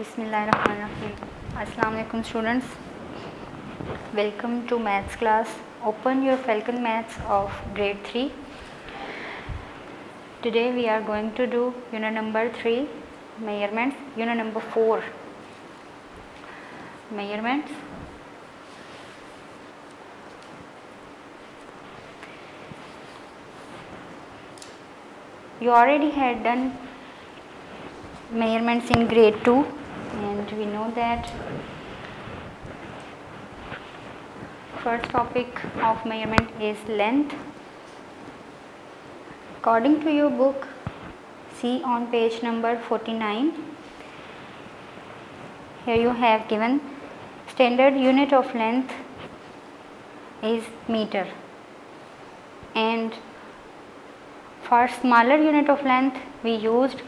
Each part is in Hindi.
Assalamu alaikum students. Welcome to maths class. Open your Falcon Maths of grade 3. Today we are going to do unit number 3 measurements, unit number 4 measurements. You already had done measurements in grade 2 we know that. First topic of measurement is length. According to your book see on page number 49 here you have given standard unit of length is meter. And for smaller unit of length we used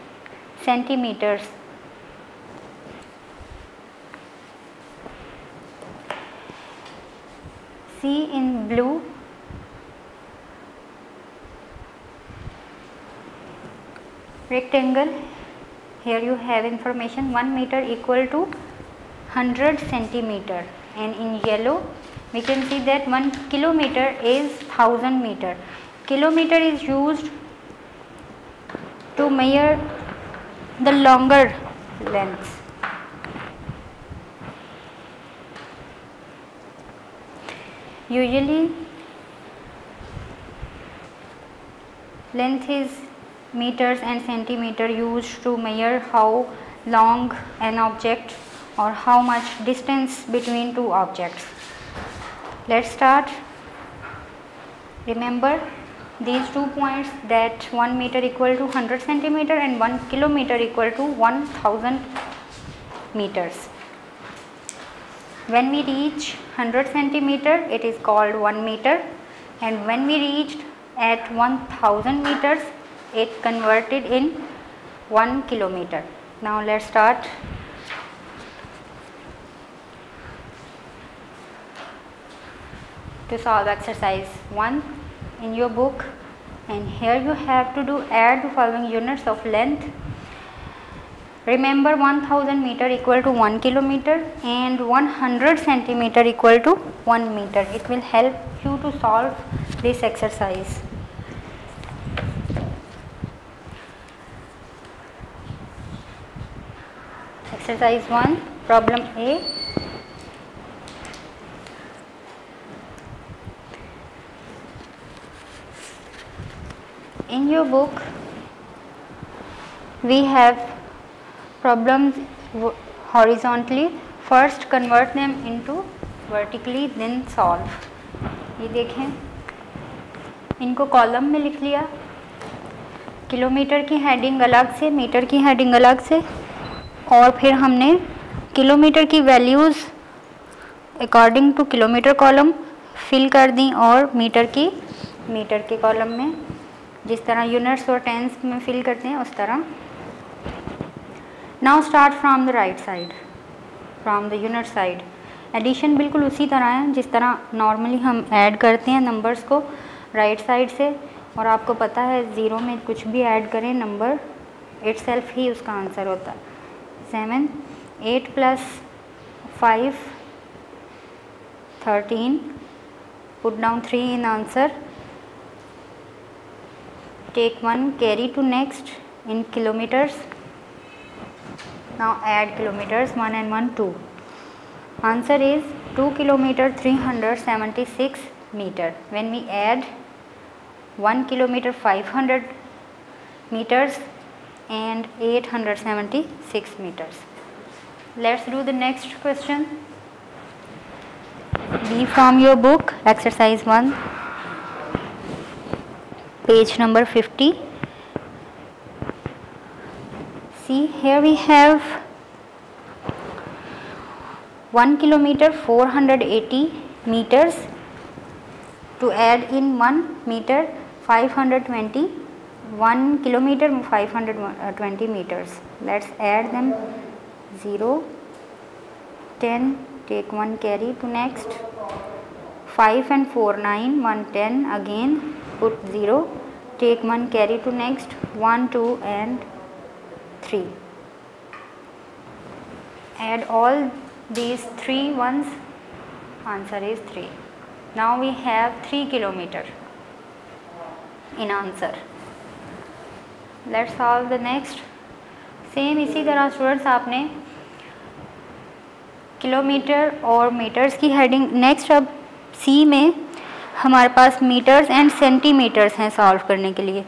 centimeters. See in blue? Rectangle. Here you have information 1 meter equal to 100 centimeter. And in yellow we can see that 1 kilometer is 1000 meter. Kilometer is used to measure the longer lengths. Usually length is meters and centimeter used to measure how long an object or how much distance between two objects. Let's start. Remember these two points that 1 meter equal to 100 centimeter and 1 kilometer equal to 1000 meters. When we reach 100 centimeter it is called 1 meter. And when we reached at 1000 meters it converted in 1 kilometer. Now let us start to solve exercise. 1 in your book and here you have to do add the following units of length remember 1000 meter equal to 1 kilometer and 100 centimeter equal to 1 meter. It will help you to solve this exercise. Exercise 1 problem a. In your book we have problems horizontally, first convert them into vertically, then solve. ये देखें। इनको कॉलम में लिख लिया। किलोमीटर की हेडिंग अलग से मीटर की हेडिंग अलग से, और फिर हमने किलोमीटर की values according to kilometre column fill कर दी, और मीटर की मीटर के कॉलम में। जिस तरह यूनिट्स और टेंस में फिल करते हैं, उस तरह now start from the right side from the unit side addition बिल्कुल उसी तरह है, जिस तरह नॉर्मली हम ऐड करते हैं नंबर्स को राइट right साइड से, और आपको पता है ज़ीरो में कुछ भी ऐड करें नंबर इट सेल्फ ही उसका आंसर होता है। Seven eight plus five thirteen put down three in answer take one, carry to next in kilometers. Now add kilometers 1 and 1 2 answer is 2 kilometer 376 meter. When we add 1 kilometer 500 meters and 876 meters. Let's do the next question. B from your book exercise 1 page number 50 see here we have 1 kilometer 480 meters. To add in 1 meter 520 1 kilometer 520 meters. Let's add them. 0 10 take 1 carry to next. 5 and 4 9 1 10 again put 0 take one carry to next. 1 2 and 3 add all these three ones answer is 3 now we have 3 kilometer in answer let's solve the next same इसी तरह स्टूडेंट्स आपने किलोमीटर और मीटर्स की हेडिंग नेक्स्ट अब सी में हमारे पास मीटर्स एंड सेंटीमीटर्स हैं सॉल्व करने के लिए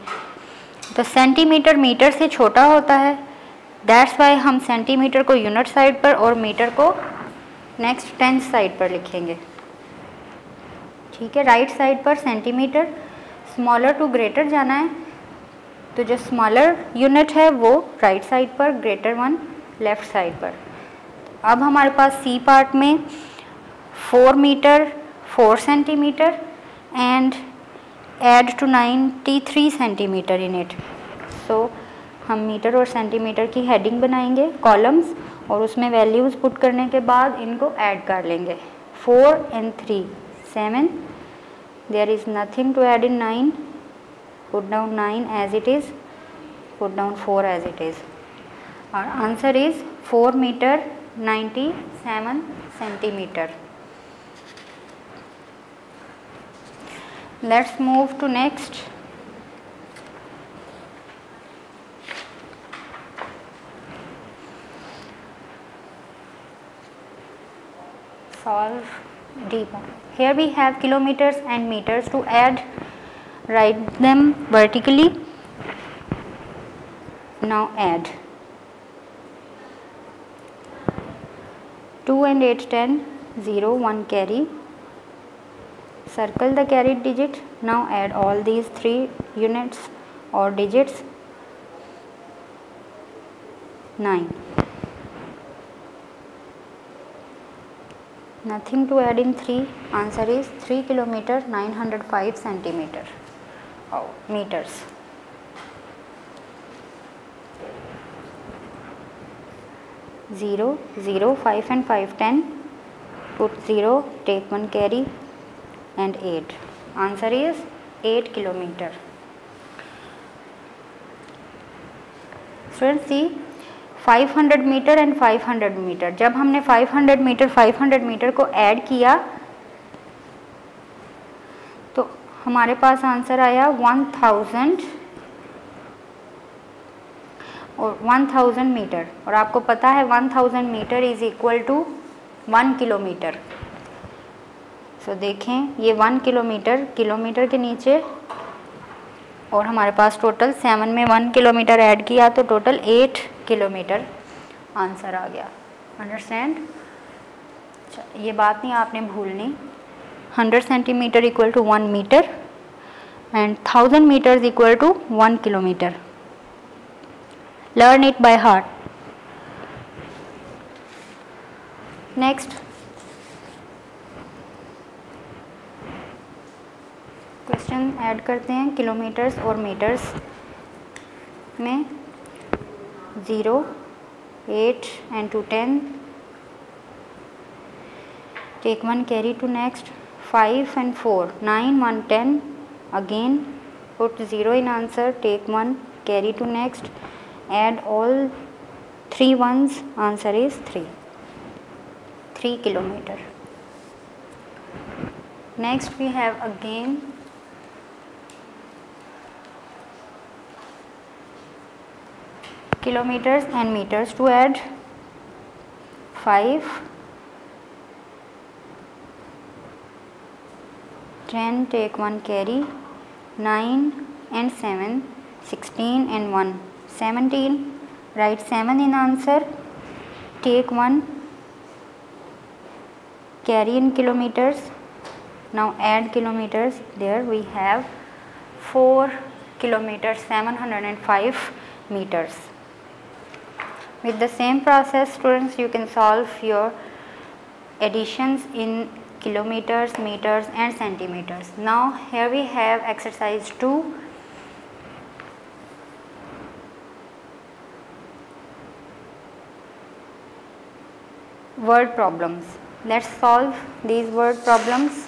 तो सेंटीमीटर मीटर से छोटा होता है। दैट्स वाई हम सेंटीमीटर को यूनिट साइड पर और मीटर को नेक्स्ट टेंथ साइड पर लिखेंगे। ठीक है राइट साइड पर सेंटीमीटर स्मॉलर टू ग्रेटर जाना है। तो जो स्मॉलर यूनिट है वो राइट साइड पर ग्रेटर वन लेफ़्ट साइड पर। अब हमारे पास सी पार्ट में four metre four centimetre and add to ninety three centimetre in it so हम मीटर और सेंटीमीटर की हेडिंग बनाएँगे कॉलम्स और उसमें वैल्यूज़ पुट करने के बाद इनको ऐड कर लेंगे। Four and three seven there is nothing to add in nine put down 9 as it is, put down 4 as it is. Our answer is 4 seven 97 centimeter let's move to next. Solve deeper here we have kilometers and meters to add. Write them vertically. Now add. 2 and 8 10 0 1 carry circle the carried digit. Now add all these three units or digits. 9 nothing to add in 3 answer is 3 kilometer 905 centimeter. Oh, meters. Zero, zero, five and five, ten. Put zero, take one carry and eight. Answer is eight kilometer. Students see 500 metre and 500 metre जब हमने 500 मीटर 500 मीटर को ऐड किया तो हमारे पास आंसर आया वन थाउज़ेंड और वन थाउज़ेंड मीटर और आपको पता है one thousand metre is equal to one kilometre so देखें ये वन किलोमीटर किलोमीटर के नीचे और हमारे पास टोटल सेवन में वन किलोमीटर ऐड किया तो टोटल एट किलोमीटर आंसर आ गया अंडरस्टैंड ये बात नहीं आपने भूलनी 100 centimeter equal to 1 meter and 1000 meters equal to 1 kilometer. Learn it by heart. Next, question add करते हैं किलोमीटर्स और मीटर्स में zero eight and two ten take one carry to next five and four nine one ten again put zero in answer take one carry to next add all three once answer is three three kilometre next we have again kilometers and meters to add 5 10 take 1 carry 9 and 7 16 and 1 17 write 7 in answer. Take 1 carry in kilometers. Now add kilometers. There we have 4 kilometers 705 meters with the same process students you can solve your additions in kilometers, meters and centimeters. Now here we have exercise 2. Word problems. Let's solve these word problems.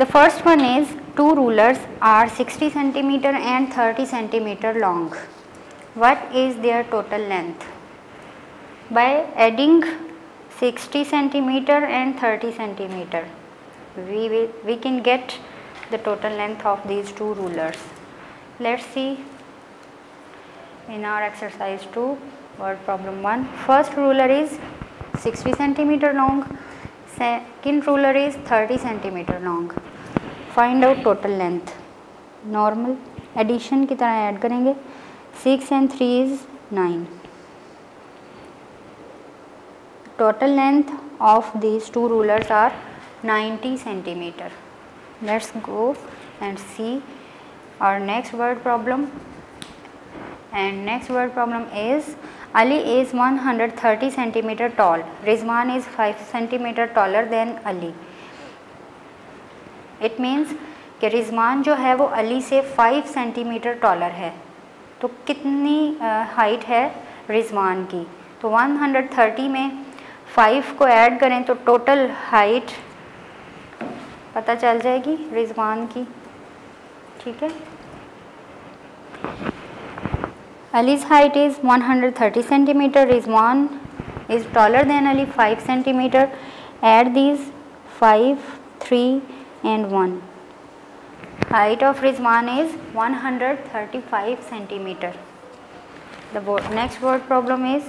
The first one is two rulers are 60 centimeter and 30 centimeter long. What is their total length? By adding 60 centimeter and 30 centimeter, we, will, we can get the total length of these two rulers. Let's see in our exercise 2 word problem 1. First ruler is 60 centimeter long, second ruler is 30 centimeter long. Find out total length normal addition की तरह ऐड करेंगे six and three is nine total length of these two rulers are 90 centimeter let's go and see our next word problem and next word problem is Ali is 130 centimeter tall. Rizwan is 5 centimeter taller than Ali. It means कि रिजमान जो है वो अली से फाइव सेंटीमीटर टॉलर है. तो कितनी हाइट है रिजमान की? तो 130 में 5 को ऐड करें तो टोटल हाइट पता चल जाएगी रिजवान की? ठीक है? Ali's height is 130 centimetre Rizwan is taller than Ali 5 centimetre add these 5 3 and 1. Height of Rizwan is 135 centimeter. The next word problem is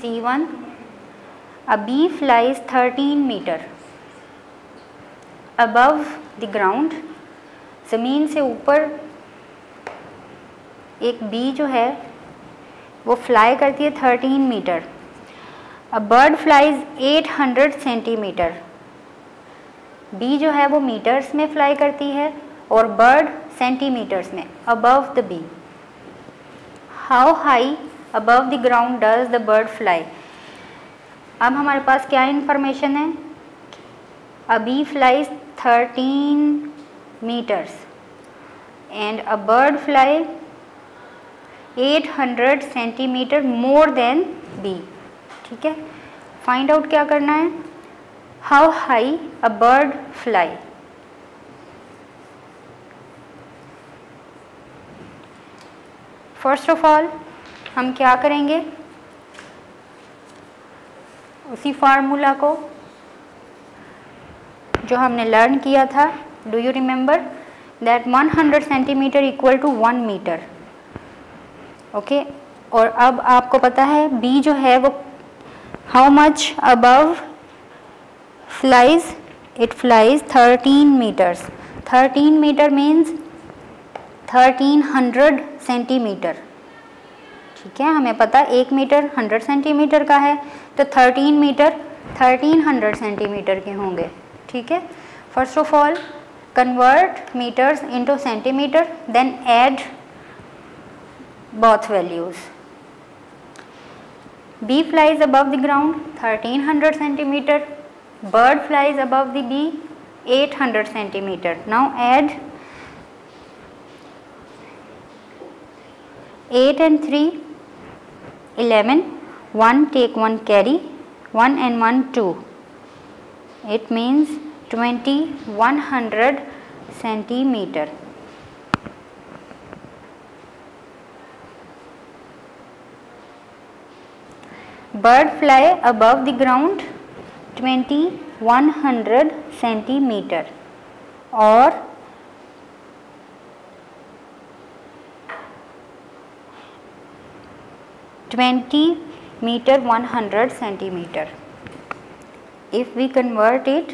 C1. A bee flies 13 meter above the ground. ज़मीन से ऊपर एक बी जो है, वो फ्लाई करती है 13 metre a bird flies 800 centimetre bee जो है, वो मीटर्स में फ्लाई करती है और बर्ड सेंटीमीटर्स में above the bee how high above the ground does the bird fly अब हमारे पास क्या इंफॉर्मेशन है? A bee flies thirteen metres and a bird fly 800 centimetre more than bee. ठीक है? फाइंड आउट क्या करना है? How high a bird fly first of all हम क्या करेंगे? उसी फार्मूला को जो हमने लर्न किया था do you remember that 100 centimetre equal to one metre okay और अब आपको पता है बी जो है वो how much above flies? It flies 13 meters. 13 meter means 1300 centimetre ठीक है? हमें पता एक मीटर 100 सेंटीमीटर का है। तो 13 मीटर 1300 सेंटीमीटर के होंगे। ठीक है? First of all convert metres into centimetre then add both values. B flies above the ground 1300 centimeter. Bird flies above the bee 800 centimeter. Now add 8 and 3 11 1 take 1 carry 1 and 1 2 it means 20 100 centimeter bird fly above the ground 20 100 centimeter or Twenty meter 100 centimeter. If we convert it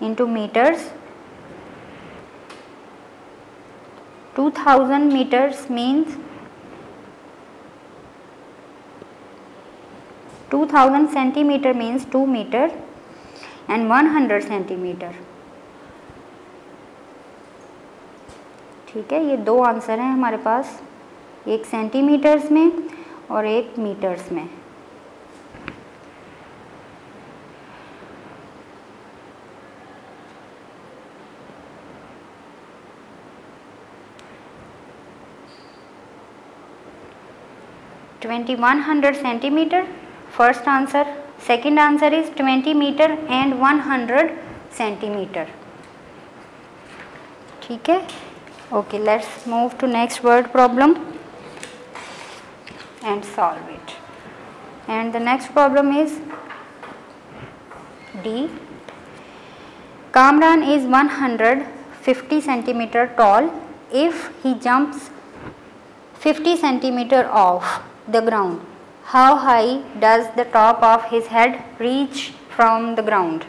into meters, 2000 meters means 2000 centimeter means 2 meter and 100 centimeter. ठीक है, ये दो आंसर हैं हमारे पास। एक सेंटीमीटर्स में और एक मीटर्स में। Twenty one hundred centimetre first answer second answer is 20 meter and 100 centimeter ठीक है okay let's move to next word problem and solve it and the next problem is D Kamran is 150 centimeter tall if he jumps 50 centimeter off the ground how high does the top of his head reach from the ground?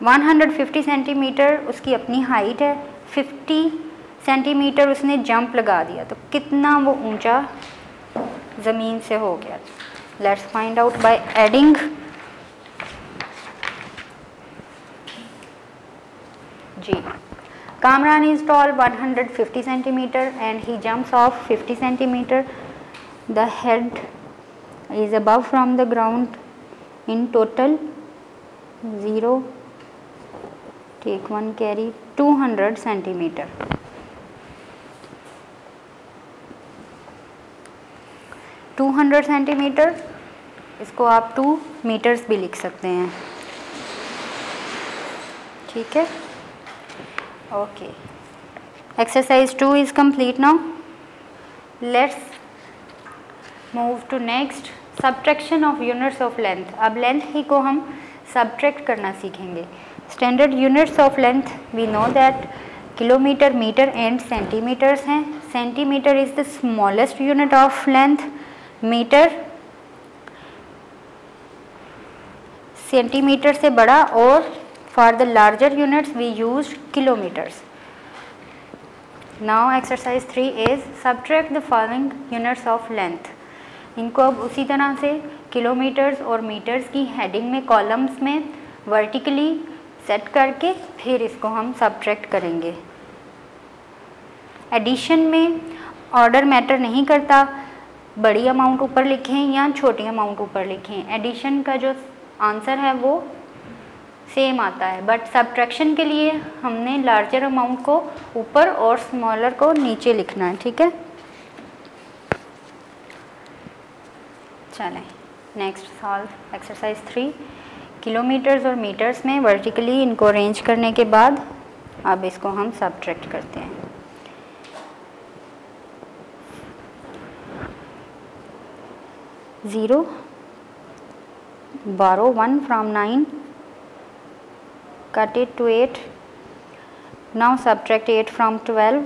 150 centimetre उसकी अपनी हाइट है 50 सेंटीमीटर उसने जंप लगा दिया। तो कितना वो ऊँचा ज़मीन से हो गया? Let's find out by adding G Kamran is tall 150 centimetre and he jumps off 50 centimetre The head is above from the ground in total 0 take one carry 200 centimeter. Two hundred centimetre इसको आप टू मीटर्स भी लिख सकते हैं ठीक है okay exercise two is complete now let's move to next subtraction of units of length अब लेंथ ही को हम सब्ट्रैक्ट करना सीखेंगे. Standard units of length we know that kilometre metre and centimetres हैं. Centimetre is the smallest unit of length metre centimetre से बड़ा और for the larger units we use kilometres now exercise three is subtract the following units of length इनको अब उसी तरह से किलोमीटर्स और मीटर्स की हेडिंग में कॉलम्स में वर्टिकली सेट करके फिर इसको हम सब्ट्रैक्ट करेंगे। एडिशन में ऑर्डर मैटर नहीं करता। बड़ी अमाउंट ऊपर लिखें या छोटी अमाउंट ऊपर लिखें। एडिशन का जो आंसर है वो सेम आता है। बट सब्ट्रैक्शन के लिए हमने लार्जर अमाउंट को ऊपर और स्मॉलर को नीचे लिखना है, ठीक है? चलें। Next solve exercise three kilometres और मीटर्स में वर्टिकली इनको अरेंज करने के बाद अब इसको हम सब्ट्रैक्ट करते हैं। Zero borrow one from nine cut it to 8 now subtract 8 from 12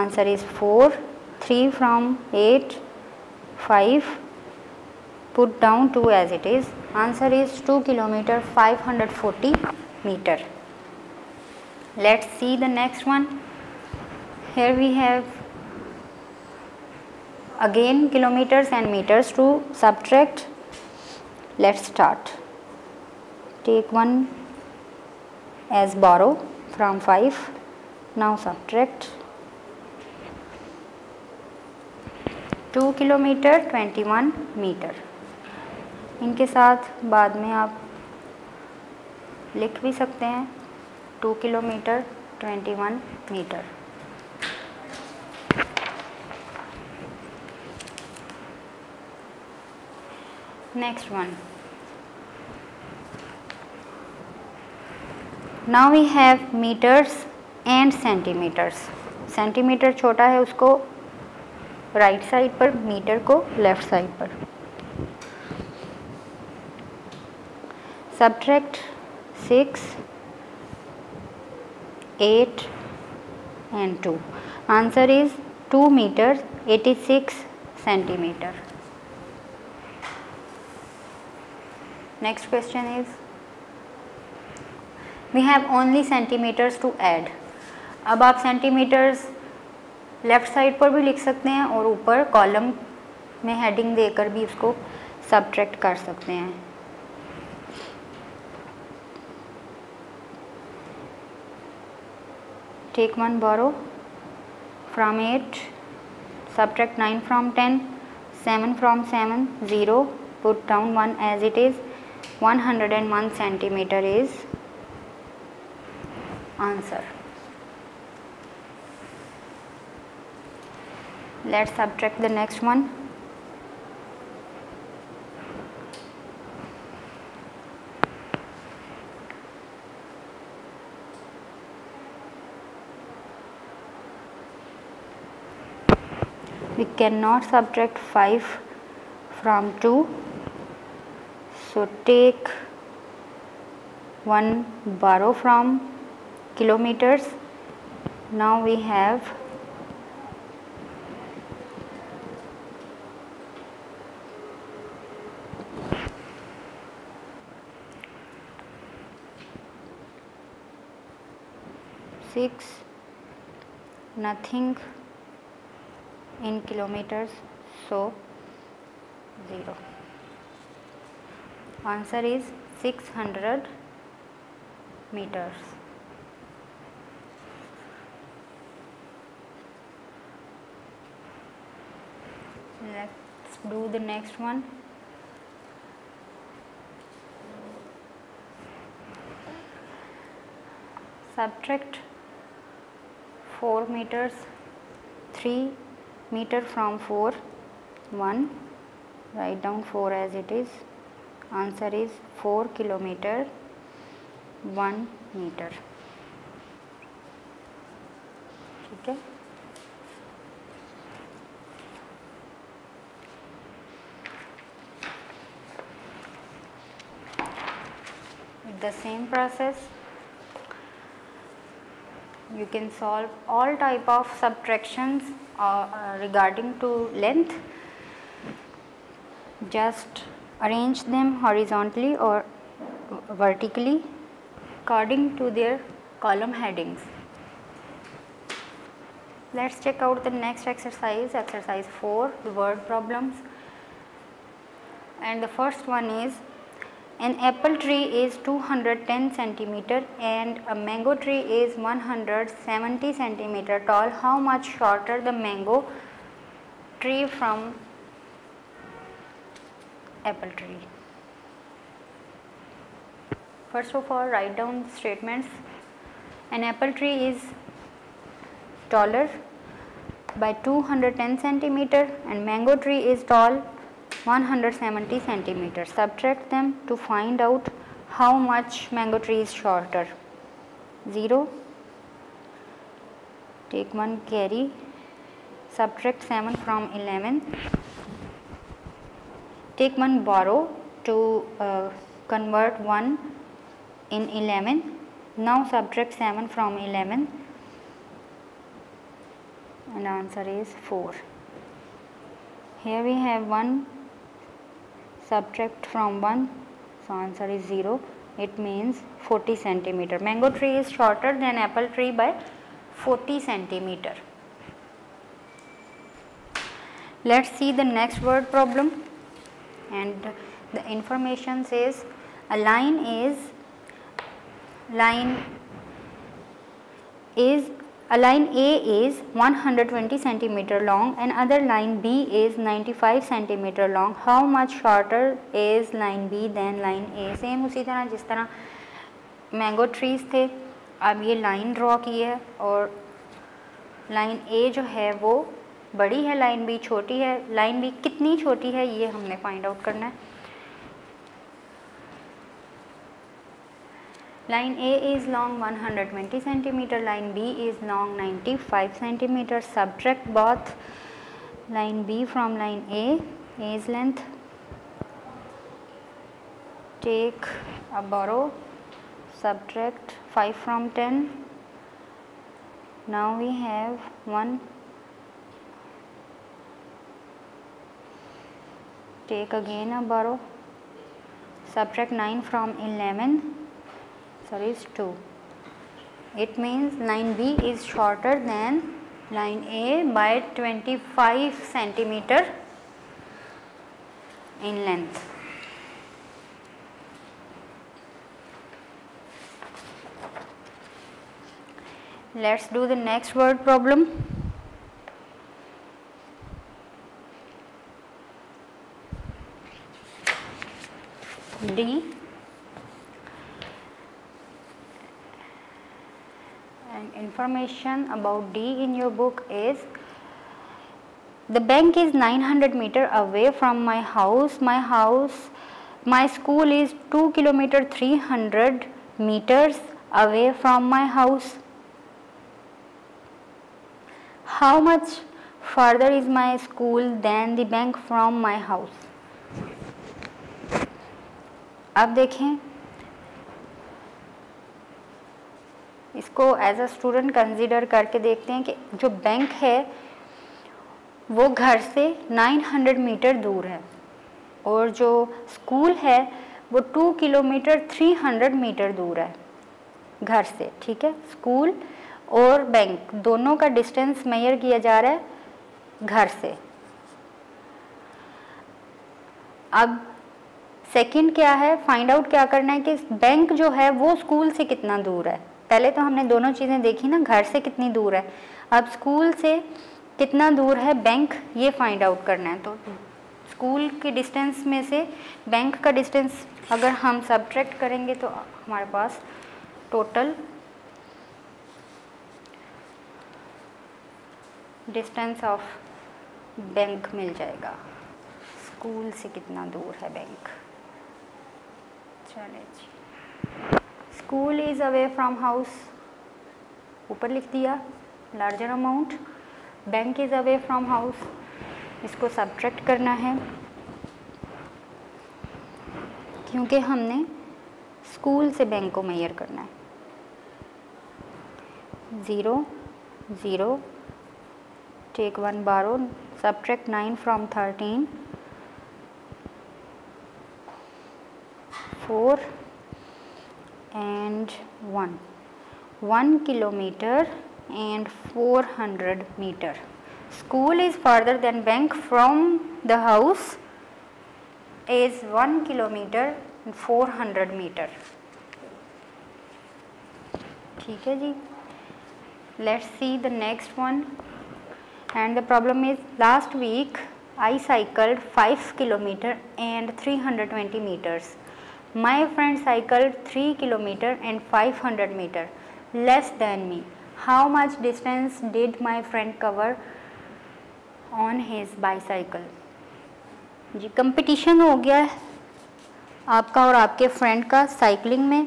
answer is 4 3 from 8 5 put down 2 as it is. Answer is 2 kilometer 540 meter. Let's see the next one. Here we have again kilometers and meters to subtract. Let's start. Take one as borrow from 5 now subtract. 2 kilometer 21 meter इनके साथ बाद में आप लिख भी सकते हैं। Two kilometre, twenty one metre. Next one. Now we have metres and centimetres centimetre छोटा है उसको राइट right साइड पर मीटर को लेफ़्ट साइड पर। Subtract 6 8 and 2 answer is 2 meters 86 centimeter next question is we have only centimeters to add अब आप सेंटीमीटर्स लेफ़्ट साइड पर भी लिख सकते हैं और ऊपर कॉलम में हेडिंग देकर भी उसको सब्ट्रैक्ट कर सकते हैं take one borrow from 8 subtract 9 from 10 7 from 7 0 put down 1 as it is. 101 centimeter is answer. Let's subtract the next one we cannot subtract 5 from 2 so take one borrow from kilometers. Now we have six nothing in kilometers so 0 answer is 600 meters. Let's do the next one. Subtract 4 meters 3 meter from 4 1 write down 4 as it is answer is 4 kilometer 1 meter ठीक है the same process you can solve all type of subtractions uh, regarding to length just arrange them horizontally or vertically according to their column headings. Let's check out the next exercise exercise 4 the word problems. And the first one is an apple tree is 210 centimeter and a mango tree is 170 centimeter tall. How much shorter the mango tree from apple tree? First of all, write down statements. An apple tree is taller by 210 centimeter and mango tree is tall 170 centimeters. Subtract them to find out how much mango tree is shorter. 0. Take one carry. Subtract 7 from 11. Take one borrow to uh, convert 1 in 11. Now subtract 7 from 11 and answer is 4. Here we have 1 subtract from 1 so answer is 0 it means 40 centimeter. Mango tree is shorter than apple tree by 40 centimeter. Let's see the next word problem. And the information says a line is line is a line A is 120 centimeter long and other line B is 95 centimeter long. How much shorter is line B than line A? Same उसी तरह जिस तरह मैंगो ट्रीज थे अब ये लाइन ड्रॉ की है और लाइन ए जो है वो बड़ी है लाइन बी छोटी है लाइन बी कितनी छोटी है ये हमने फाइंड आउट करना है Line A is long 120 centimeter, line B is long 95 centimeter. Subtract both line B from line A, A's length. Take a borrow, subtract 5 from 10. Now we have 1. Take again a borrow, subtract 9 from 11 sorry is 2 it means line B is shorter than line A by 25 centimeter in length. Let's do the next word problem. D information about D in your book is the bank is 900 meter away from my house. My house, my school is 2 kilometer 300 meters away from my house. How much farther is my school than the bank from my house अब देखें इसको एज अ स्टूडेंट कंसिडर करके देखते हैं कि जो बैंक है, वो घर से 900 मीटर दूर है। और जो स्कूल है, वो 2 किलोमीटर 300 मीटर दूर है घर से, ठीक है? स्कूल और बैंक दोनों का डिस्टेंस मेयर किया जा रहा है घर से। अब सेकंड क्या है? फाइंड आउट क्या करना है कि बैंक जो है, वो स्कूल से कितना दूर है। पहले तो हमने दोनों चीज़ें देखी ना, घर से कितनी दूर है। अब स्कूल से कितना दूर है बैंक, ये फाइंड आउट करना है। तो स्कूल के डिस्टेंस में से बैंक का डिस्टेंस अगर हम सब्ट्रैक्ट करेंगे तो हमारे पास टोटल डिस्टेंस ऑफ़ बैंक मिल जाएगा। स्कूल से कितना दूर है बैंक? चले जी। School is away from house ऊपर लिख दिया larger amount bank is away from house इसको सब्ट्रैक्ट करना है। क्योंकि हमने स्कूल से बैंक को मैयर करना है। Zero zero take one borrow subtract nine from thirteen four and 1 1 kilometer and 400 meter school is further than bank from the house is 1 kilometer and 400 meter ठीक है जी let's see the next one and the problem is last week I cycled 5 kilometer and 320 meters My friend cycle three kilometre and five hundred metre less than me how much distance did my friend cover on his bicycle ji competition हो गया है आपका और आपके फ्रेंड का साइकिलिंग में।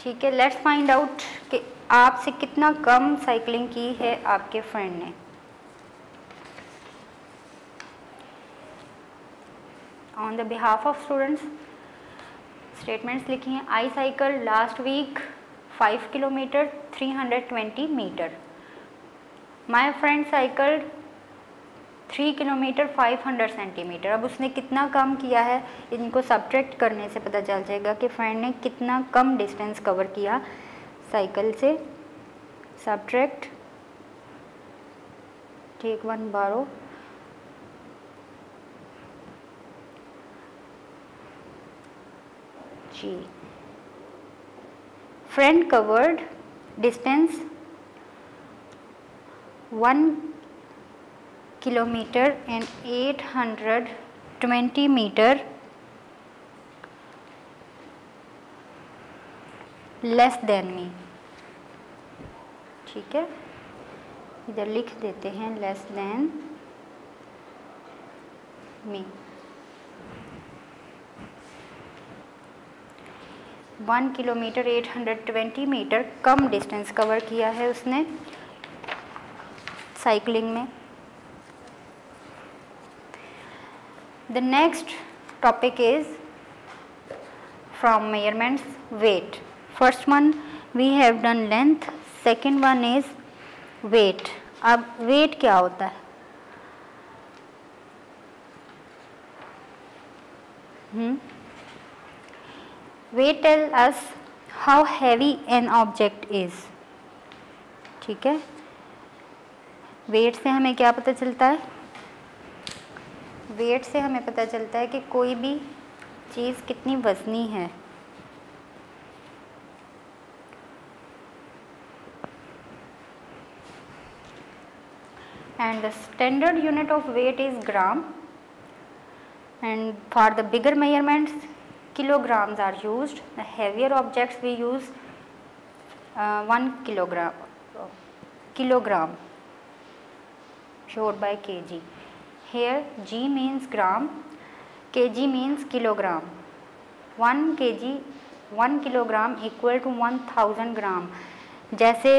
ठीक है लेट्स फाइंड आउट कि आपसे कितना कम साइकिलिंग की है आपके फ्रेंड ने। On the behalf of students statements लिखी हैं I cycle last week five kilometre three hundred twenty metre my friend cycle three kilometre five hundred centimetre अब उसने कितना कम किया है, इनको सब्ट्रैक्ट करने से पता चल जाएगा कि फ्रेंड ने कितना कम डिस्टेंस कवर किया साइकिल से. Subtract take one borrow G. Friend covered distance 1 kilometer and 820 meter less than me ठीक है इधर लिख देते हैं less than me one kilometre 820 metre कम डिस्टेंस कवर किया है उसने साइकिलिंग में। The next topic is from measurements weight first one we have done length second one is weight अब वेट क्या होता है? हम्म? weight tell us how heavy an object is ठीक है? वेट से हमें क्या पता चलता है? वेट से हमें पता चलता है कि कोई भी चीज़ कितनी वजनी है। And the standard unit of weight is gram and for the bigger measurements kilograms are used the heavier objects we use uh, 1 kilogram kilogram showed by kg here g means gram kg means kilogram 1 kg 1 kilogram equal to 1000 gram जैसे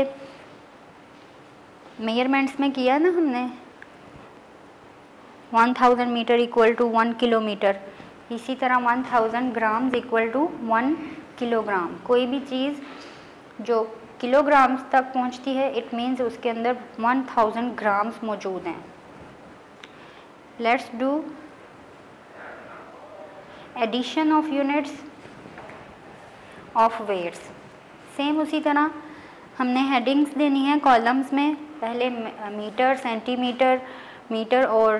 मेयरमेंट्स में किया ना हमने 1000 metre equal to one kilometre इसी तरह 1000 grams equal to one kilogram कोई भी चीज़ जो किलोग्राम्स तक पहुँचती है इट मीन्स उसके अंदर 1000 ग्राम्स मौजूद हैं। Let's do addition of units of weights same उसी तरह हमने हेडिंग्स देनी है कॉलम्स में। पहले मीटर सेंटीमीटर मीटर और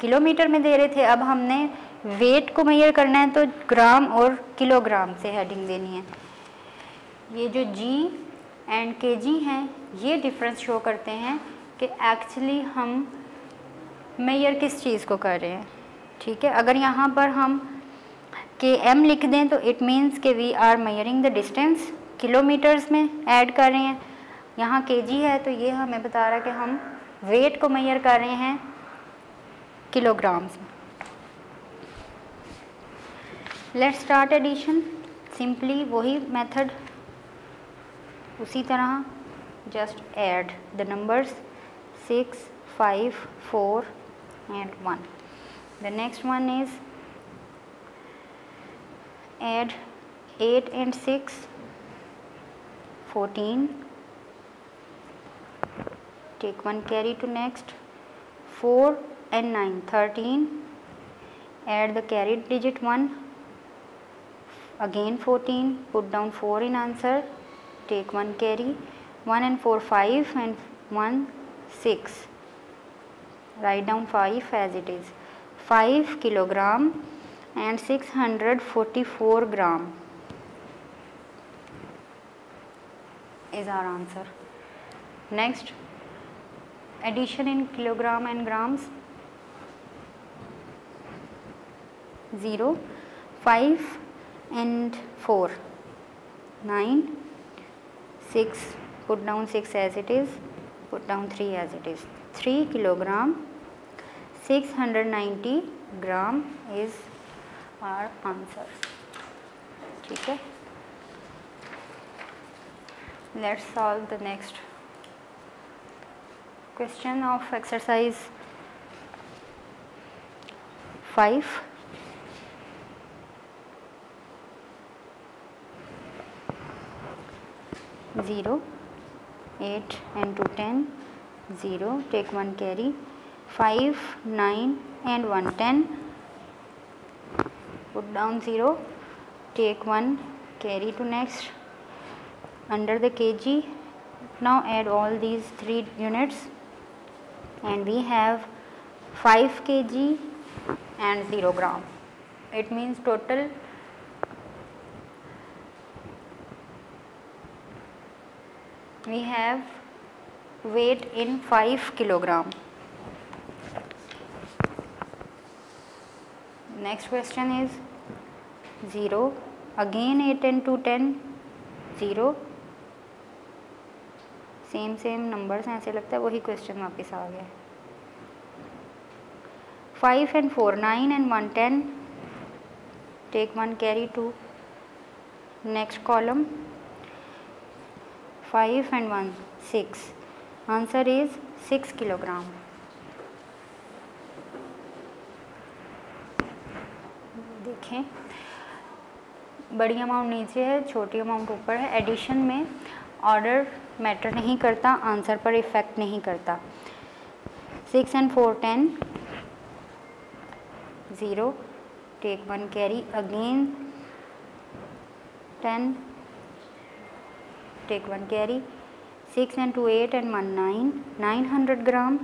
किलोमीटर में दे रहे थे। अब हमने वेट को मैयर करना है तो ग्राम और किलोग्राम से हेडिंग देनी है। ये जो जी एंड के जी हैं, ये डिफरेंस शो करते हैं कि एक्चुअली हम मैयर किस चीज़ को कर रहे हैं। ठीक है? अगर यहाँ पर हम के एम लिख दें तो इट मीन्स के we are measuring the distance kilometres में ऐड कर रहे हैं। यहाँ के जी है तो ये हमें बता रहा है कि हम वेट को मैयर कर रहे हैं किलोग्राम्स में। लेट स्टार्ट एडिशन सिंपली वही मेथड उसी तरह just add the numbers six five four and one the next one is add eight and six fourteen take one carry to next 4 and 9 13 add the carried digit 1 again 14 put down 4 in answer. Take one carry. 1 and 4 5 and 1 6 write down 5 as it is. 5 kilogram and 644 gram is our answer. Next addition in kilogram and grams. 0 5 and 4 9 6 put down 6 as it is put down 3 as it is 3 kilogram 690 gram is our answer ठीक है let's solve the next question of exercise 5 0 8 and 2 10 0 take 1 carry 5 9 and 1 10 put down 0 take 1 carry to next. Under the kg now add all these three units. And we have 5 kg and 0 gram. It means total we have weight in 5 kilogram. Next question is 0 again 8 and 2 10 0 same same numbers हैं ऐसे लगता है, वही क्वेश्चन वापस आ गया। Five and four nine and one ten take one carry to next column five and one six answer is six kilogram देखें। बड़ी अमाउंट नीचे है, छोटी अमाउंट ऊपर है। एडिशन में ऑर्डर मैटर नहीं करता आंसर पर इफ़ेक्ट नहीं करता। Six and four ten zero take one carry again ten one carry six and two eight and one nine nine hundred gram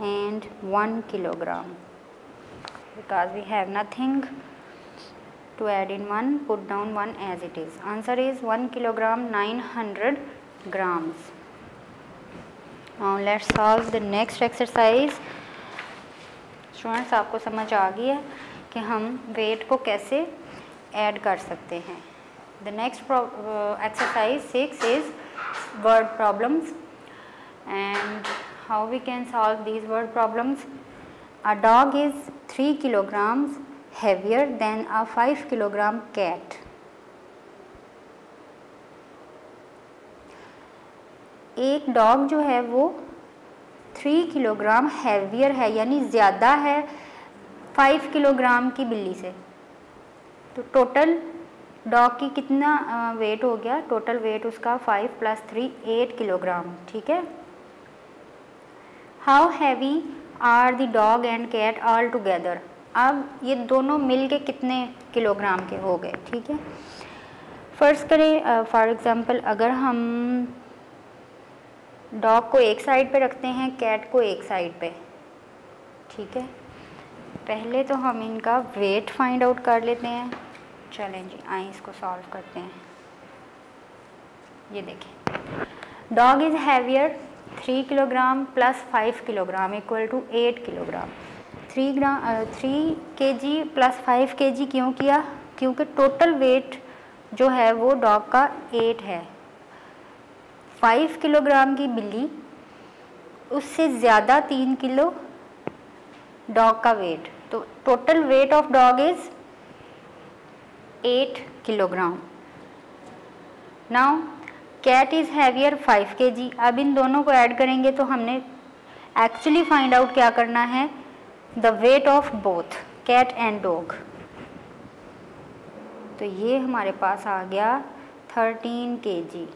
and one kilogram because we have nothing to add in 1 put down 1 as it is. Answer is 1 kilogram 900 grams. Now, let's solve the next exercise. Students आपको समझ आ गई है कि हम वेट को कैसे ऐड कर सकते हैं। The next exercise six is word problems and how we can solve these word problems a dog is three kilograms heavier than a 5 kilogram cat. एक डॉग जो है वो थ्री किलोग्राम हैवियर है, यानी ज़्यादा है फाइव किलोग्राम की बिल्ली से। तो टोटल डॉग की कितना वेट हो गया? टोटल वेट उसका five plus three eight kilogram ठीक है? How heavy are the dog and cat all together अब ये दोनों मिल के कितने किलोग्राम के हो गए, ठीक है? फ़र्स्ट करें फॉर एग्ज़ाम्पल अगर हम डॉग को एक साइड पे रखते हैं कैट को एक साइड पे, ठीक है? पहले तो हम इनका वेट फाइंड आउट कर लेते हैं। चलें जी आए इसको सॉल्व करते हैं। ये देखें। Dog is heavier three kilogram plus five kilogram equal to eight kilogram three gram three K G plus five K G क्यों किया? क्योंकि टोटल वेट जो है वो डॉग का एट है। फाइव किलोग्राम की बिल्ली, उससे ज़्यादा तीन किलो डॉग का वेट तो total weight of dog is eight kilogram now cat is heavier five K G अब इन दोनों को ऐड करेंगे तो हमने एक्चुअली फाइंड आउट क्या करना है? The weight of both cat and dog तो ये हमारे पास आ गया थर्टीन के जी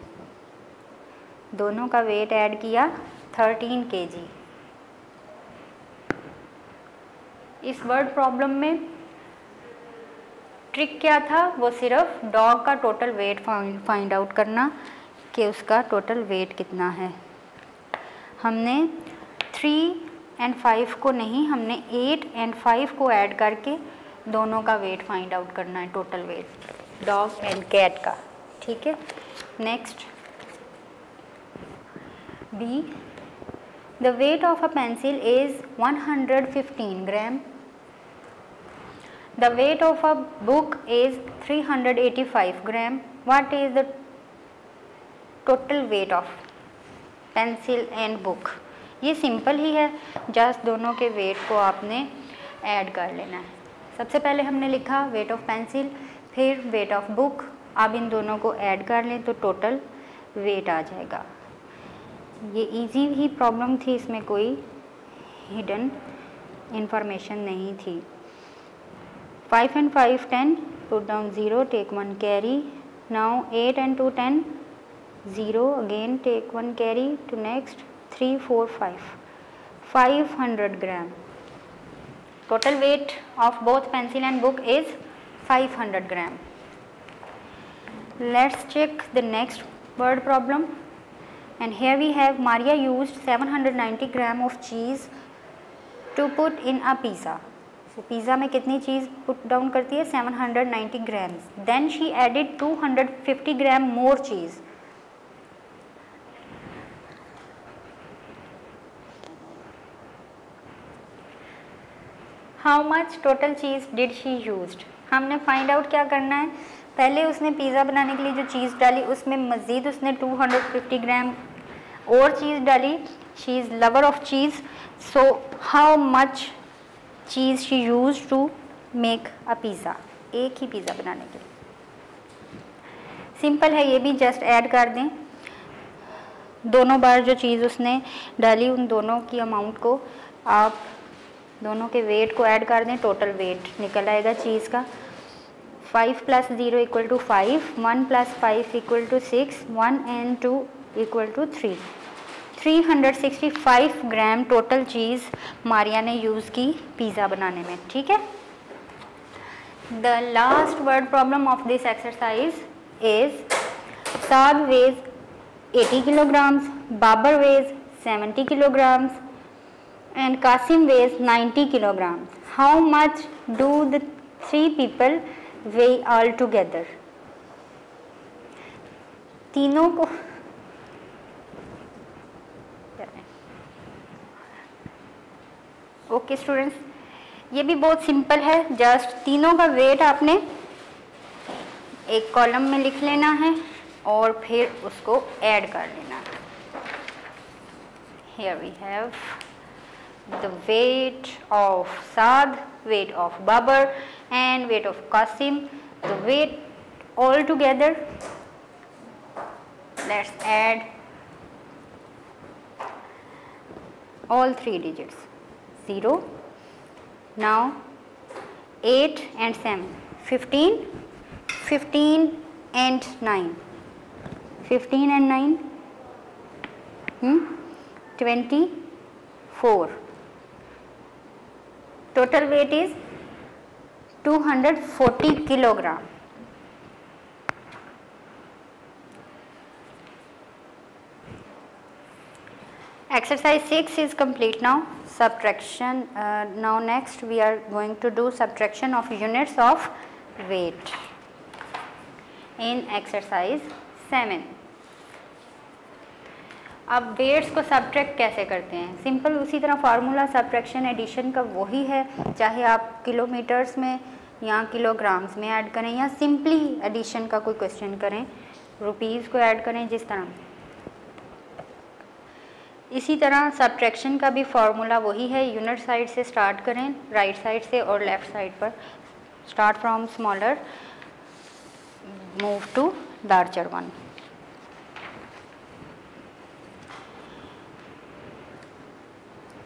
दोनों का वेट ऐड किया थर्टीन के जी इस वर्ड प्रॉब्लम में ट्रिक क्या था? वो सिर्फ़ डॉग का टोटल वेट फाइंड आउट करना कि उसका टोटल वेट कितना है। हमने थ्री एंड फाइव को नहीं, हमने एट एंड फाइव को ऐड करके दोनों का वेट फाइंड आउट करना है total weight dog and cat का। ठीक है? Next B the weight of a pencil is 115 gram the weight of a book is 385 gram what is the total weight of pencil and book ये सिंपल ही है. जस्ट दोनों के वेट को आपने ऐड कर लेना है. सबसे पहले हमने लिखा वेट ऑफ़ पेंसिल फिर वेट ऑफ़ बुक आप इन दोनों को ऐड कर लें तो टोटल वेट आ जाएगा. ये इजी ही प्रॉब्लम थी. इसमें कोई हिडन इंफॉर्मेशन नहीं थी. 5 and 5 10 put down 0 take 1 carry. Now 8 and 2 10 0 again take 1 carry to next 3 4 5 500 gram. Total weight of both pencil and book is 500 gram. Let's check the next word problem. And here we have Maria used 790 gram of cheese to put in a pizza. So, pizza में कितनी चीज़ पुट डाउन करती है? 790 grams. Then she added 250 gram more cheese how much total cheese did she use हमने फाइंड आउट क्या करना है? पहले उसने पिज़्ज़ा बनाने के लिए जो चीज़ डाली, उसमें मज़ीद उसने 250 ग्राम और चीज़ डाली. She is lover of cheese so how much cheese she use to make a pizza एक ही पिज़्ज़ा बनाने के लिए। सिंपल है, ये भी जस्ट ऐड कर दें। दोनों बार जो चीज़ उसने डाली, उन दोनों की अमाउंट को आप दोनों के वेट को ऐड कर दें टोटल वेट निकल आएगा चीज़ का। Five plus zero equal to five one plus five equal to six one and two equal to three three hundred sixty five gram total cheese Maria ने यूज़ की पिज़्ज़ा बनाने में, ठीक है the last word problem of this exercise is Saad weighs eighty kilograms Babar weighs seventy kilograms and Kasim weighs 90 kilograms. How much do the three people weigh all together? तीनों को ओके स्टूडेंट्स ये भी बहुत सिंपल है. जस्ट तीनों का वेट आपने एक कॉलम में लिख लेना है और फिर उसको ऐड कर लेना है. Here we have the weight of Saad weight of Babar and weight of Kasim the weight all together let's add all three digits 0 now 8 and 7 15 15 and 9 15 and 9 hmm? 24 total weight is 240 kilogram exercise 6 is complete now. Subtraction uh, now next we are going to do subtraction of units of weight. In exercise 7 अब वेट्स को सब्ट्रैक्ट कैसे करते हैं? सिंपल उसी तरह फार्मूला सब्ट्रैक्शन एडिशन का वही है। चाहे आप किलोमीटर्स में या किलोग्राम्स में ऐड करें या सिंपली एडिशन का कोई क्वेश्चन करें रुपीज़ को ऐड करें जिस तरह। इसी तरह सब्ट्रैक्शन का भी फार्मूला वही है यूनिट साइड से स्टार्ट करें राइट साइड से और लेफ़्ट साइड पर। Start from smaller move to larger one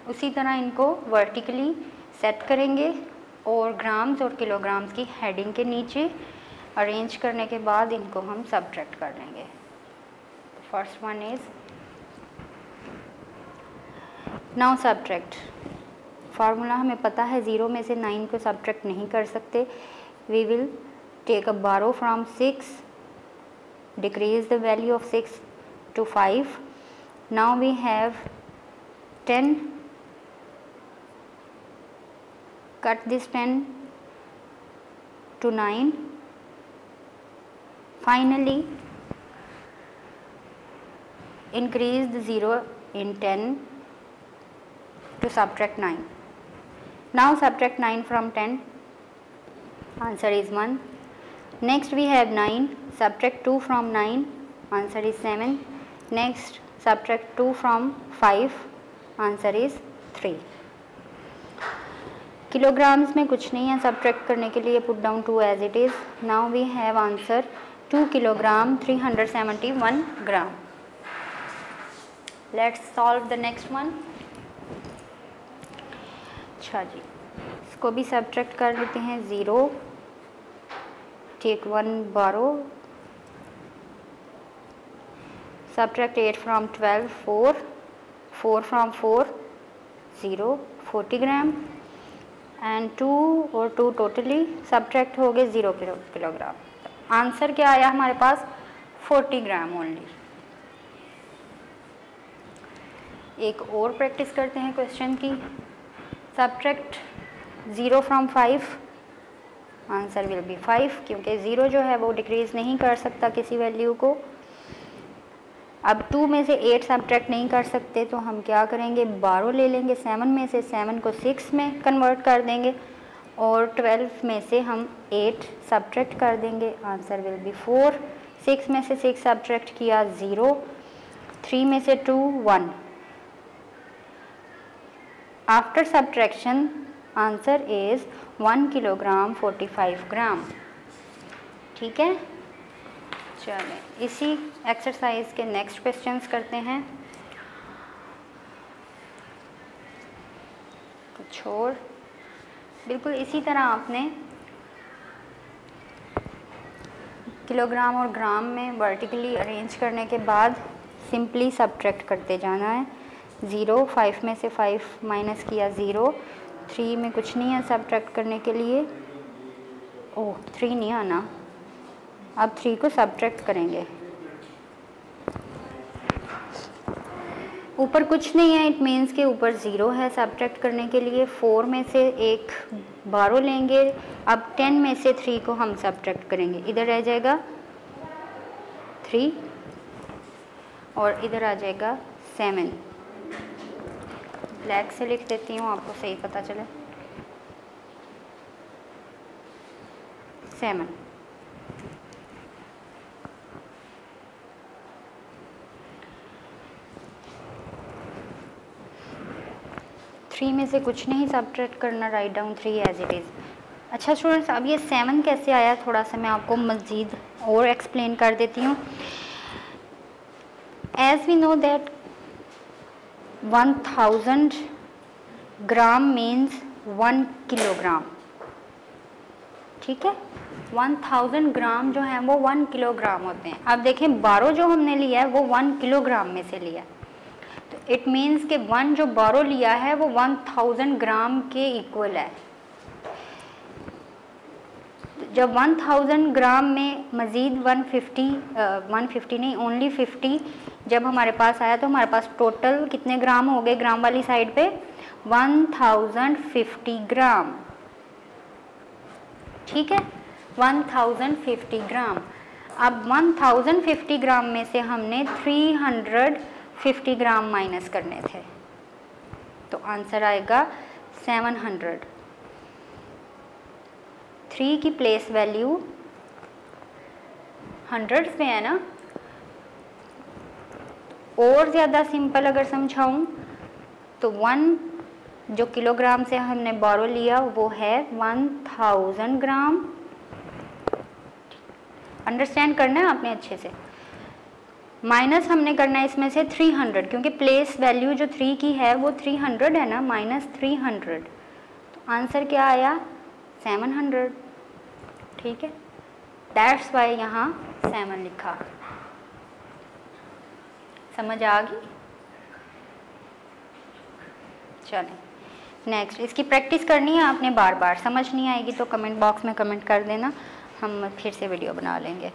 उसी तरह इनको वर्टिकली सेट करेंगे और ग्राम्स और किलोग्राम्स की हेडिंग के नीचे अरेंज करने के बाद इनको हम सब्ट्रैक्ट कर लेंगे। First one is now subtract. Formula हमें पता है, ज़ीरो में से नाइन को सब्ट्रैक्ट नहीं कर सकते। We will take a borrow from six decrease the value of six to five now we have ten cut this pen to 9 finally, increase the 0 in 10 to subtract 9 now subtract 9 from 10 answer is 1 next we have 9 subtract 2 from 9 answer is 7 next subtract 2 from 5 answer is 3 kilograms में कुछ नहीं है सब्ट्रैक्ट करने के लिए put down two as it is now we have answer two kilogram three hundred seventy one gram let's solve the next one अच्छा जी। इसको भी सब्ट्रैक्ट कर लेते हैं zero take one borrow subtract eight from twelve four four from four zero forty gram and two और टू टोटली सब्ट्रैक्ट हो गए ज़ीरो किलो किलोग्राम आंसर क्या आया हमारे पास? फोर्टी ग्राम ओनली एक और प्रैक्टिस करते हैं क्वेश्चन की। Subtract zero from five answer will be five क्योंकि ज़ीरो जो है वो डिक्रीज़ नहीं कर सकता किसी वैल्यू को। अब टू में से एट सब्ट्रैक्ट नहीं कर सकते तो हम क्या करेंगे? बारह ले लेंगे। सेवन में से सेवन को सिक्स में कन्वर्ट कर देंगे और ट्वेल्व में से हम एट सब्ट्रैक्ट कर देंगे। Answer will be four six में से सिक्स सब्ट्रैक्ट किया ज़ीरो थ्री में से two one after subtraction answer is one kilogram forty five gram ठीक है? चलें इसी एक्सरसाइज के नेक्स्ट क्वेश्चंस करते हैं। कुछ और बिल्कुल इसी तरह आपने किलोग्राम और ग्राम में वर्टिकली अरेंज करने के बाद सिंपली सब्ट्रैक्ट करते जाना है। ज़ीरो फाइव में से फाइव माइनस किया ज़ीरो। थ्री में कुछ नहीं है सब्ट्रैक्ट करने के लिए। ओह थ्री नहीं आना। अब थ्री को सब्ट्रैक्ट करेंगे। ऊपर कुछ नहीं है इट मीन्स के ऊपर ज़ीरो है सब्ट्रैक्ट करने के लिए। फोर में से एक बारह लेंगे। अब टेन में से थ्री को हम सब्ट्रैक्ट करेंगे। इधर रह जाएगा थ्री और इधर आ जाएगा सेवन ब्लैक से लिख देती हूँ, आपको सही पता चले। सेवन थ्री में से कुछ नहीं सब्ट्रैक्ट करना write down three as it is अच्छा स्टूडेंट्स अब ये सेवन कैसे आया? थोड़ा सा मैं आपको मज़ीद और एक्सप्लेन कर देती हूँ। As we know that 1000 gram means one kilogram ठीक है? 1000 ग्राम जो है वो वन किलोग्राम होते हैं। अब देखें बारो जो हमने लिया है, वो वन किलोग्राम में से लिया तो इट मीन्स के वन जो बारो लिया है, वो 1000 ग्राम के इक्वल है। जब 1000 ग्राम में मज़ीद 150 150 नहीं ओनली 50 जब हमारे पास आया तो हमारे पास टोटल कितने ग्राम हो गए ग्राम वाली साइड पे? 1050 ग्राम। ठीक है? 1050 ग्राम। अब 1050 ग्राम में से हमने 350 ग्राम माइनस करने थे। तो आंसर आएगा 700 थ्री की प्लेस वैल्यू हंड्रेड्स में है ना? और ज़्यादा सिंपल अगर समझाऊं तो वन जो किलोग्राम से हमने बोरो लिया, वो है वन थाउज़ेंड ग्राम अंडरस्टैंड करना है आपने अच्छे से? माइनस हमने करना है इसमें से 300 क्योंकि प्लेस वैल्यू जो थ्री की है, वो 300 है ना माइनस थ्री हंड्रेड तो आंसर क्या आया? 700 ठीक है? दैट्स वाई यहाँ सेवन लिखा। समझ आ गई? चलें। नेक्स्ट इसकी प्रैक्टिस करनी है आपने बार बार समझ नहीं आएगी तो कमेंट बॉक्स में कमेंट कर देना। हम फिर से वीडियो बना लेंगे।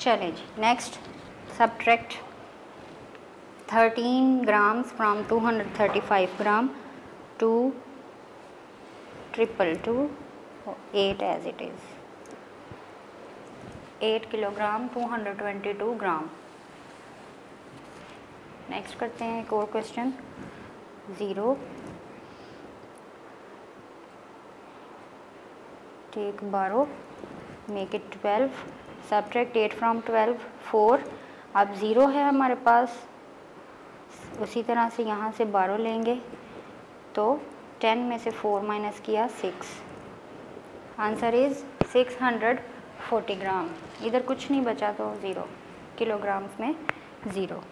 चलें जी। Next subtract 13 grams from 235 gram two triple two eight as it is 8 kilogram 222 gram next करते हैं एक और question zero take borrow make it twelve subtract eight from twelve four अब ज़ीरो है हमारे पास. उसी तरह से यहाँ से बारह लेंगे तो टेन में से फोर माइनस किया six. Answer is six hundred forty gram. इधर कुछ नहीं बचा तो ज़ीरो, किलोग्राम्स में zero.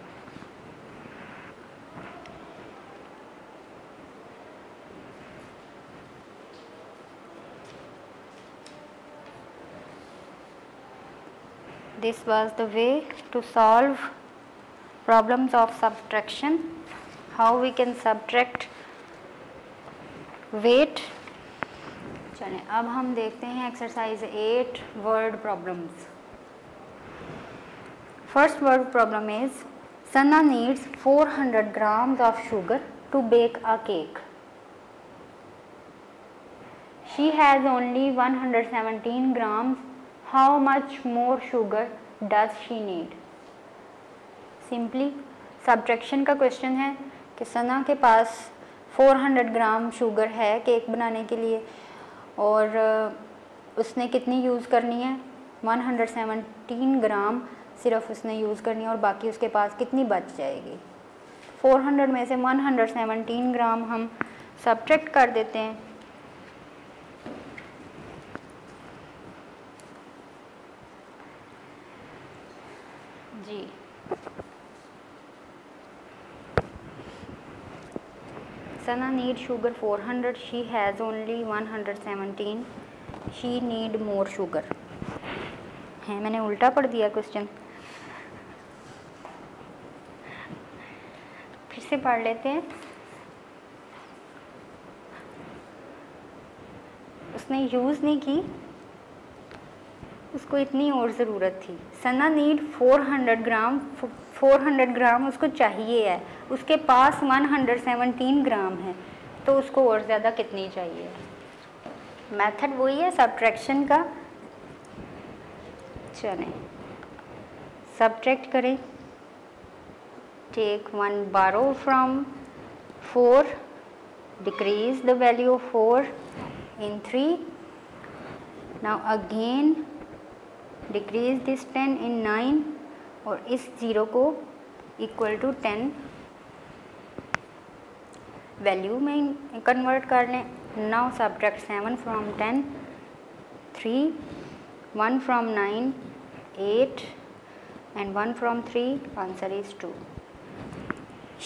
This was the way to solve problems of subtraction how we can subtract weight चलें अब हम देखते हैं exercise eight word problems first word problem is Sana needs 400 grams of sugar to bake a cake she has only 117 grams how much more sugar does she need Simply subtraction का क्वेश्चन है। कि सना के पास 400 ग्राम शुगर है केक बनाने के लिए? और उसने कितनी यूज़ करनी है? 117 ग्राम सिर्फ़ उसने यूज़ करनी है और बाकी उसके पास कितनी बच जाएगी? 400 में से 117 ग्राम हम सब्ट्रैक्ट कर देते हैं। जी। Sana need sugar 400 she has only 117 she need more sugar. है, मैंने उल्टा पढ़ दिया क्वेश्चन फिर से पढ़ लेते हैं। उसने यूज़ नहीं की। उसको इतनी और ज़रूरत थी। सना नीड 400 ग्राम 400 ग्राम उसको चाहिए है। उसके पास 117 ग्राम है। तो उसको और ज़्यादा कितनी चाहिए? मेथड वही है, सब्ट्रैक्शन का। चलें। सब्ट्रैक्ट करें। Take one borrow from four, decrease the value of four in three. Now again, decrease this ten in nine. और इस ज़ीरो को इक्वल टू टेन वैल्यू में कन्वर्ट कर लें। Now subtract seven from ten three 1 from 9 8 and 1 from 3 answer is 2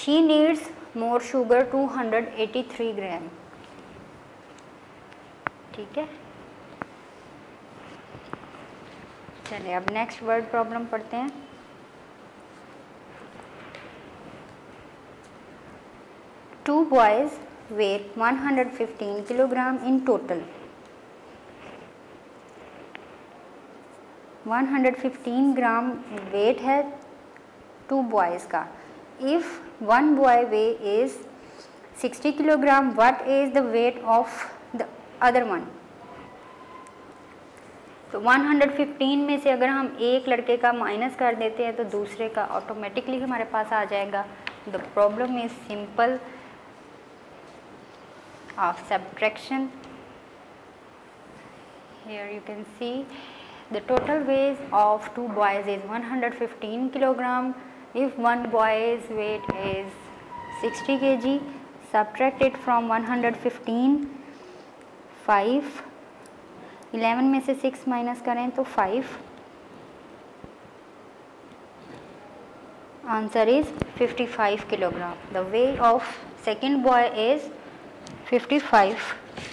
she needs more sugar 283 gram. ठीक है? चलिए, अब नेक्स्ट वर्ड प्रॉब्लम पढ़ते हैं। Two boys weight 115 kilogram in total 115 gram weight है टू बॉयज़ का. If one boy weighs 60 kilogram what is the weight of the other one तो 115 में से अगर हम एक लड़के का माइनस कर देते हैं तो दूसरे का ऑटोमेटिकली हमारे पास आ जाएगा. The problem is simple of subtraction here you can see the total weight of two boys is 115 kilogram if one boy's weight is 60 kg subtract it from 115 5 11 में से 6 माइनस करें तो 5 answer is 55 kilogram the way of second boy is 55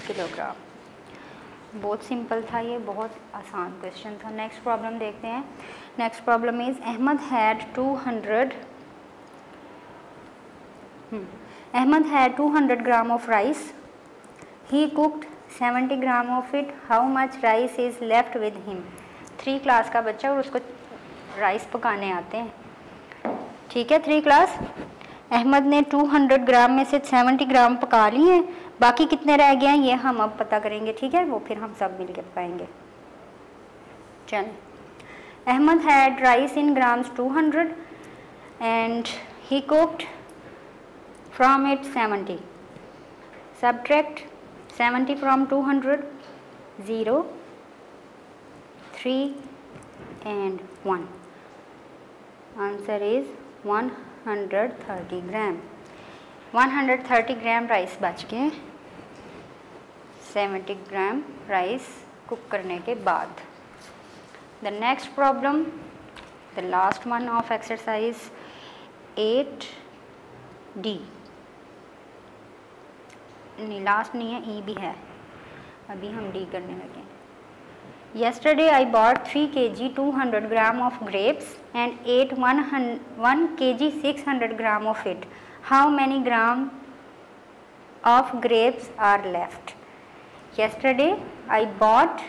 kilogram बहुत सिंपल था ये, बहुत आसान क्वेश्चन था। नेक्स्ट प्रॉब्लम देखते हैं। Next problem is Ahmad had 200 Ahmad had 200 gram of rice he cooked 70 gram of it how much rice is left with him three class का बच्चा और उसको राइस पकाने आते हैं। ठीक है थ्री क्लास अहमद ने 200 ग्राम में से 70 ग्राम पका लिए हैं। बाकी कितने रह गए हैं, ये हम अब पता करेंगे, ठीक है? वो फिर हम सब मिल के पकाएँगे चल। Ahmad had rice in grams 200 and he cooked from it 70 subtract 70 from 200 0 3 and 1 answer is 130 gram. 130 gram rice बच के सेवेंटी ग्राम राइस कुक करने के बाद। The next problem the last one of exercise eight D नहीं लास्ट नहीं है ई भी है। अभी हम डी करने लगे। Yesterday I bought three K G two hundred gram of grapes and ate one one K G six hundred gram of it how many gram of grapes are left Yesterday, I bought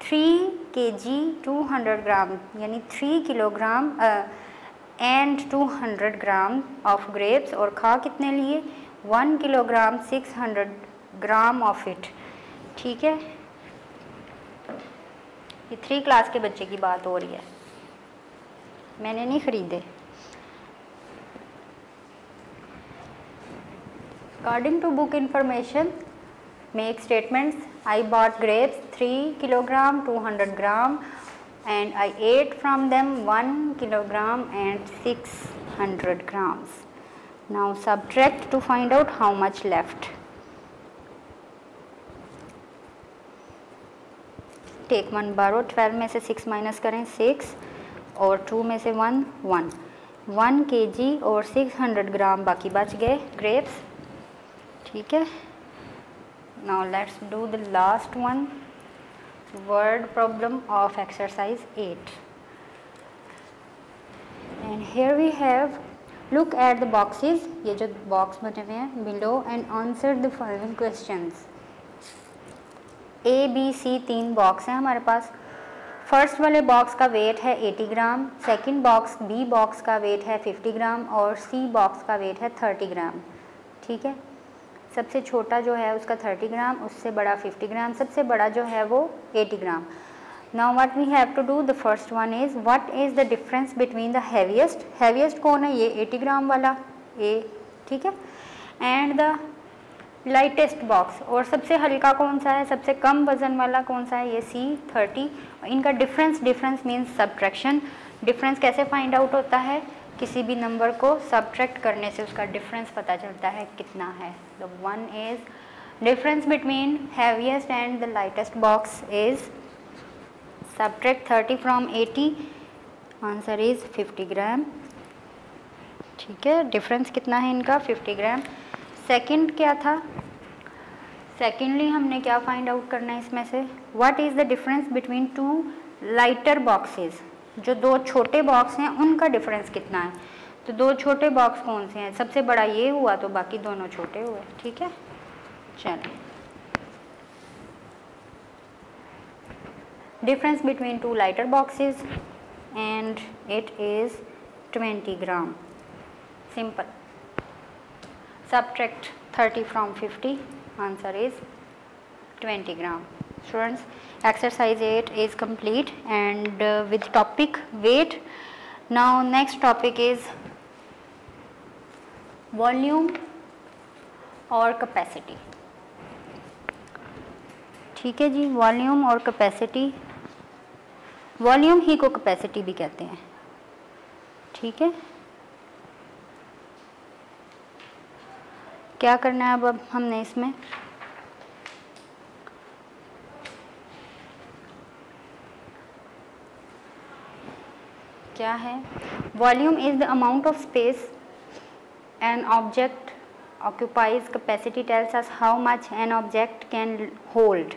3 kg 200 gram, यानी 3 kilogram and 200 gram of grapes और खा कितने लिए? One kilogram six hundred gram of it ठीक है? ये थ्री क्लास के बच्चे की बात हो रही है। मैंने नहीं ख़रीदे। According to book information I bought grapes three kilogram two hundred gram and I ate from them one kilogram and six hundred grams now subtract to find out how much left. Take one borrow twelve में से सिक्स माइनस करें सिक्स और टू में से one one one K G और सिक्स हंड्रेड ग्राम बाकी बच गए ग्रेप्स ठीक है? Now let's do the last one word problem of exercise eight and here we have look at the boxes ये जो बॉक्स बने हुए हैं below and answer the following questions A B C तीन बॉक्स हैं हमारे पास. फ़र्स्ट वाले बॉक्स का वेट है 80 ग्राम. सेकंड बॉक्स बी बॉक्स का वेट है 50 ग्राम. और सी बॉक्स का वेट है 30 ग्राम. ठीक है? सबसे छोटा जो है उसका 30 ग्राम, उससे बड़ा 50 ग्राम, सबसे बड़ा जो है वो 80 ग्राम। Now what we have to do the first one is what is the difference between the heaviest? Heaviest कौन है? ये 80 ग्राम वाला ए ठीक है? एंड द लाइटेस्ट बॉक्स और सबसे हल्का कौन सा है? सबसे कम वज़न वाला कौन सा है? ये सी थर्टी इनका difference difference means subtraction difference कैसे फाइंड आउट होता है? किसी भी नंबर को सब्ट्रैक्ट करने से उसका डिफरेंस पता चलता है कितना है। The one is difference between heaviest and the lightest box is subtract 30 from 80 answer is 50 gram ठीक है डिफरेंस कितना है इनका? 50 ग्राम सेकंड क्या था? सेकेंडली हमने क्या फाइंड आउट करना है इसमें से? What is the difference between two lighter boxes जो दो छोटे बॉक्स हैं, उनका डिफरेंस कितना है? तो दो छोटे बॉक्स कौन से हैं? सबसे बड़ा ये हुआ तो बाकी दोनों छोटे हुए, ठीक है? चलिए। Difference between two lighter boxes and it is 20 gram simple subtract 30 from 50 answer is 20 gram. Students exercise 8 is complete and uh, with topic weight now next topic is volume और कैपेसिटी ठीक है जी वॉल्यूम और कैपेसिटी वॉल्यूम ही को कैपेसिटी भी कहते हैं ठीक है क्या करना है अब अब हमने इसमें क्या है? Volume is the amount of space an object occupies capacity tells us how much an object can hold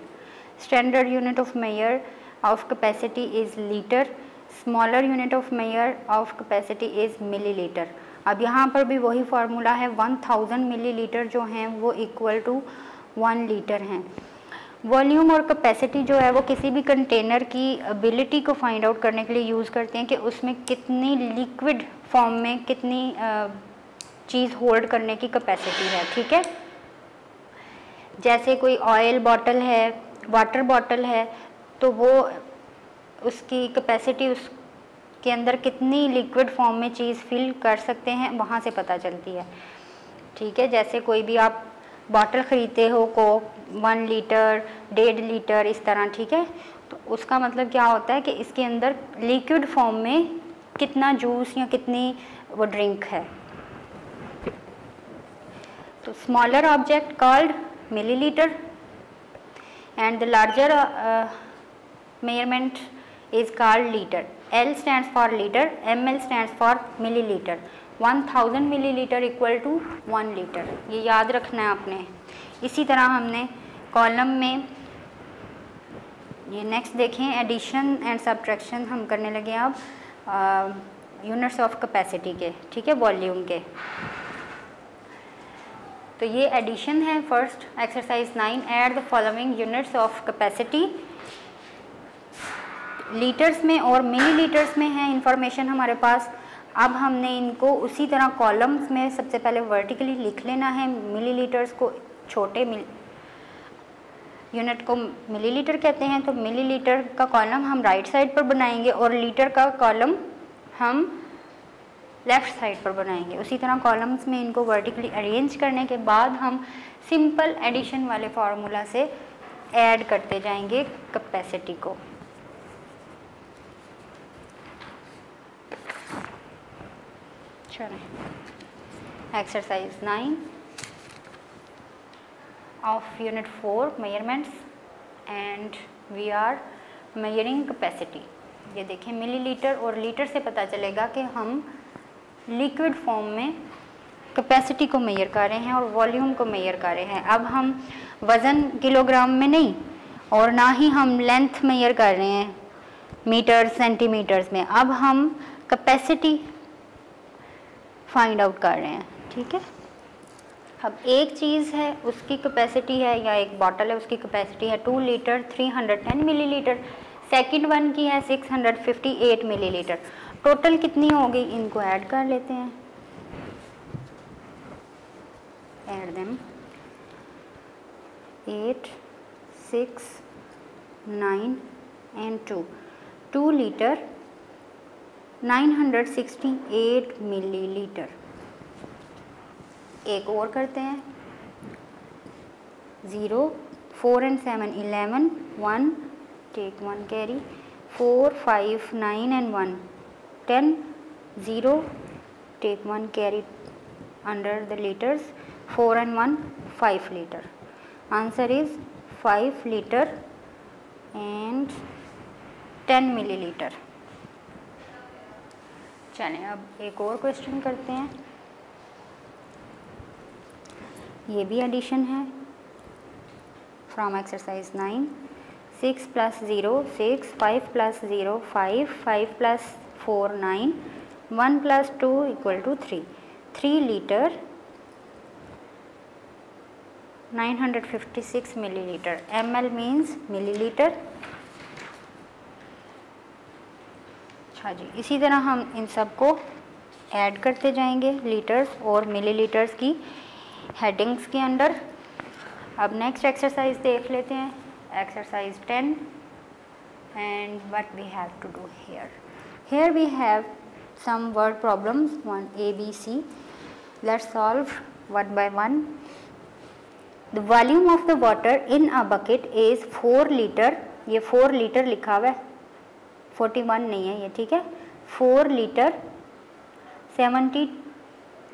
standard unit of measure of capacity is litre smaller unit of measure of capacity is milli अब यहाँ पर भी वही फार्मूला है वन 1000 मिलीलीटर जो हैं वो इक्वल टू वन लीटर हैं। वॉल्यूम और कैपेसिटी जो है वो किसी भी कंटेनर की एबिलिटी को फाइंड आउट करने के लिए यूज़ करते हैं कि उसमें कितनी लिक्विड फॉर्म में कितनी चीज़ होल्ड करने की कैपेसिटी है, ठीक है? जैसे कोई ऑयल बॉटल है वाटर बॉटल है तो वो उसकी कैपेसिटी उस के अंदर कितनी लिक्विड फॉर्म में चीज़ फिल कर सकते हैं, वहाँ से पता चलती है। ठीक है, जैसे कोई भी आप बॉटल ख़रीदते हो को वन लीटर डेढ़ लीटर इस तरह ठीक है? तो उसका मतलब क्या होता है कि इसके अंदर लिक्विड फॉर्म में कितना जूस या कितनी वो ड्रिंक है। तो smaller object called millilitre and the larger measurement is called litre L L stands for liter, ml stands for milliliter. 1000 millilitre equal to one litre ये याद रखना है आपने। इसी तरह हमने कॉलम में ये नेक्स्ट देखें एडिशन एंड सब्ट्रैक्शन हम करने लगे अब यूनिट्स ऑफ़ कैपेसिटी के, ठीक है वॉल्यूम के। तो ये एडिशन है first exercise nine add the following units of capacity litres में और मिली लीटर्स में है इंफॉर्मेशन हमारे पास। अब हमने इनको उसी तरह कॉलम्स में सबसे पहले वर्टिकली लिख लेना है मिलीलीटर्स को छोटे मिल यूनिट को मिलीलीटर कहते हैं तो मिलीलीटर का कॉलम हम राइट साइड पर बनाएँगे और लीटर का कॉलम हम लेफ़्ट साइड पर बनाएँगे। उसी तरह कॉलम्स में इनको वर्टिकली अरेंज करने के बाद हम सिंपल एडिशन वाले फार्मूला से ऐड करते जाएँगे कैपेसिटी को। चलें exercise nine of unit four measurements and we are measuring capacity ये देखें मिलीलीटर और लीटर से पता चलेगा कि हम लिक्विड फॉर्म में कैपेसिटी को मेजर कर रहे हैं और वॉल्यूम को मेजर कर रहे हैं। अब हम वज़न किलोग्राम में नहीं और ना ही हम लेंथ मेजर कर रहे हैं मीटर सेंटीमीटर्स में। अब हम कैपेसिटी फाइंड आउट कर रहे हैं, ठीक है? अब एक चीज़ है, उसकी कैपेसिटी है, या एक बॉटल है, उसकी कैपेसिटी है two litre three hundred ten milli litre second one की है six hundred fifty eight milli litre total कितनी होगी? इनको ऐड कर लेते हैं। Add them eight six nine and two two litre 968 millilitre. एक और करते हैं। Zero, four and seven, eleven, one, take one carry. Four, five, nine and one, ten, zero, take one carry under the litres. Four and one, five litre. Answer is five litre and ten millilitre. चलें, अब एक और क्वेश्चन करते हैं। ये भी एडिशन है। From exercise nine six plus zero six five plus zero five five plus four nine one plus two equal to three three litre 956 millilitre M L means millilitre अच्छा जी, इसी तरह हम इन सबको ऐड करते जाएँगे लीटर्स और मिलीलीटर्स की हेडिंग्स के अंडर अब नेक्स्ट एक्सरसाइज देख लेते हैं। Exercise ten and what we have to do here here we have some word problems one A B C let solve one by one the volume of the water in a bucket is four litre ये फोर लीटर लिखा हुआ है। 41 नहीं है ये, ठीक है? Four litre 70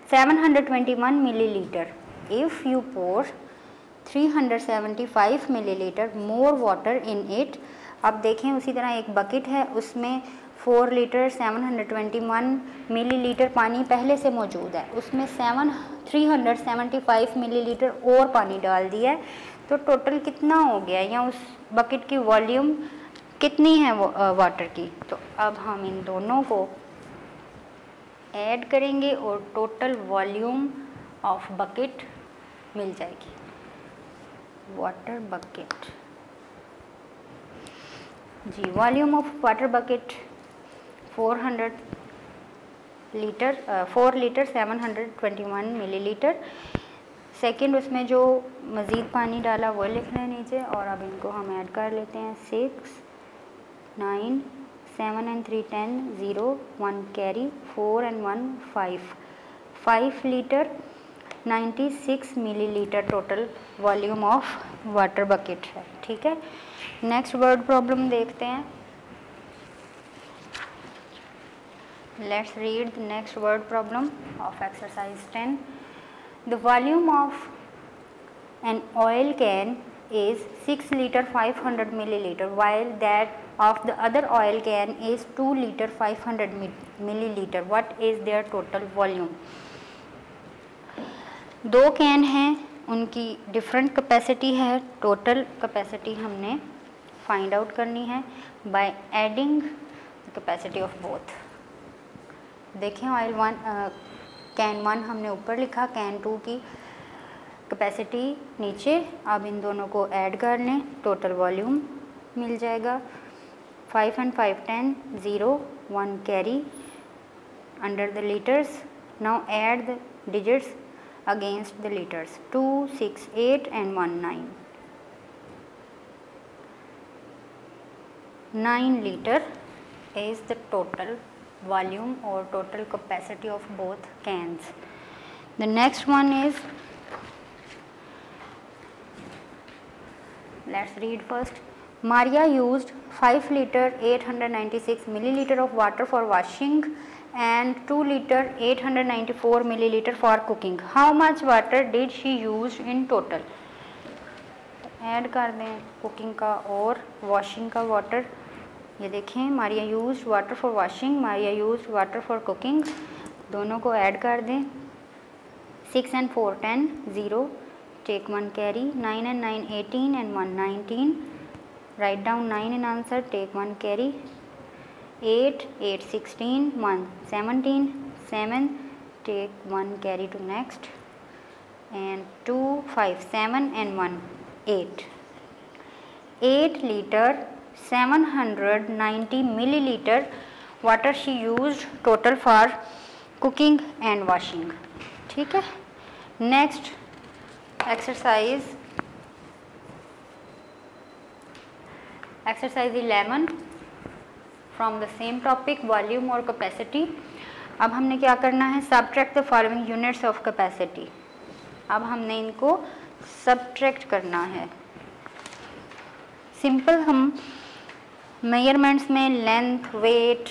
721 millilitre if you pour 375 millilitre more water in it अब देखें उसी तरह एक बकेट है, उसमें four litre seven hundred twenty one milli litre पानी पहले से मौजूद है। उसमें seven three hundred seventy five milli litre और पानी डाल दिया है। तो टोटल कितना हो गया? या उस बकेट की वॉल्यूम कितनी है वाटर की? तो अब हम इन दोनों को ऐड करेंगे और टोटल वॉल्यूम ऑफ़ बकेट मिल जाएगी। Water bucket ji volume of water bucket 400 litre four litre 721 millilitre second उसमें जो मज़ीद पानी डाला, वो लिख रहे नीचे और अब इनको हम ऐड कर लेते हैं। Six nine, seven and three ten, zero, one carry, four and one, five. Five litre 96 millilitre total volume of water bucket है, ठीक है? नेक्स्ट वर्ड प्रॉब्लम देखते हैं। Let's read the next word problem of exercise 10 the volume of an oil can is 6 liter 500 milliliter, while that of the other oil can is 2 liter 500 milliliter. What is their total volume? दो कैन हैं, उनकी डिफरेंट कैपेसिटी है टोटल कैपेसिटी हमने फाइंड आउट करनी है by adding capacity of both देखें ऑयल वन कैन वन हमने ऊपर लिखा कैन टू की कैपेसिटी नीचे, अब इन दोनों को ऐड कर लें टोटल वॉल्यूम मिल जाएगा। 5 and 5 10 0 1 carry under the liters. Now add the digits against the liters. 2 6 8 and 1 9 9 liter is the total volume or total capacity of both cans. The next one is let's read first. Maria used 5 liter 896 milliliter of water for washing and 2 liter 894 milliliter for cooking. How much water did she use in total? ऐड कर दें कुकिंग का और वॉशिंग का वाटर ये देखें Maria use water for washing Maria use water for cooking दोनों को ऐड कर दें six and four ten zero take one carry nine and nine eighteen and one nineteen write down nine in answer take one carry 8 8 16 1 17 7 take 1 carry to next and 2 5 7 and 1 8 8 liter 790 milliliter water she used total for cooking and washing ठीक है next exercise exercise 11 from the same topic volume और कैपेसिटी अब हमने क्या करना है? Subtract the following units of capacity अब हमने इनको सब्ट्रैक्ट करना है। सिंपल हम मेयरमेंट्स में लेंथ वेट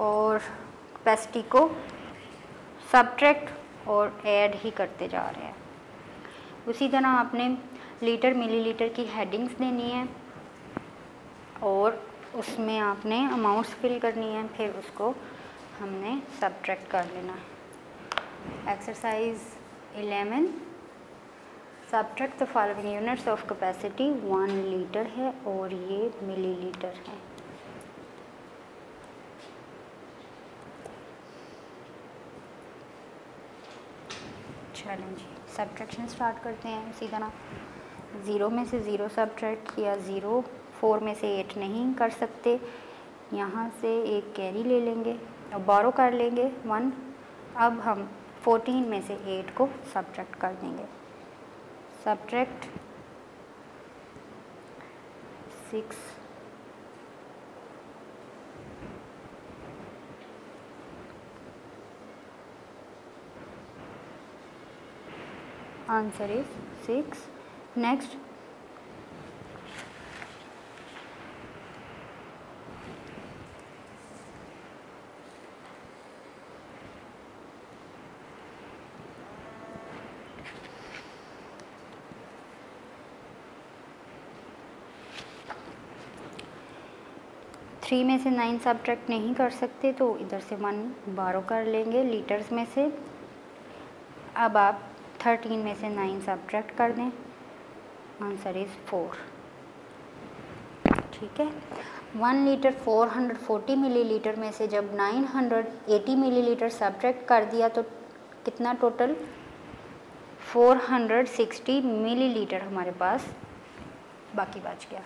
और कैपेसिटी को सब्ट्रैक्ट और ऐड ही करते जा रहे हैं। उसी तरह आपने लीटर मिलीलीटर की हेडिंग्स देनी है। और उसमें आपने अमाउंट्स फिल करनी है, फिर उसको हमने सब्ट्रैक्ट कर लेना। है exercise 11 subtract the following units of capacity one litre है और ये मिलीलीटर है। चलें सब्ट्रैक्शन स्टार्ट करते हैं इसी तरह। ज़ीरो में से ज़ीरो सब्ट्रैक्ट किया ज़ीरो फोर में से एट नहीं कर सकते। यहाँ से एक कैरी ले लेंगे और बारो कर लेंगे वन अब हम फोर्टीन में से एट को सब्ट्रैक्ट कर देंगे। Subtract six answer is 6 next three में से नाइन सब्ट्रैक्ट नहीं कर सकते तो इधर से वन बारो कर लेंगे लीटर्स में से। अब आप थर्टीन में से नाइन सब्ट्रैक्ट कर दें। आंसर इज़ फोर ठीक है? One litre four hundred forty millilitre में से जब nine hundred eighty millilitre subtract कर दिया तो कितना total four hundred sixty millilitre हमारे पास बाकी बच गया।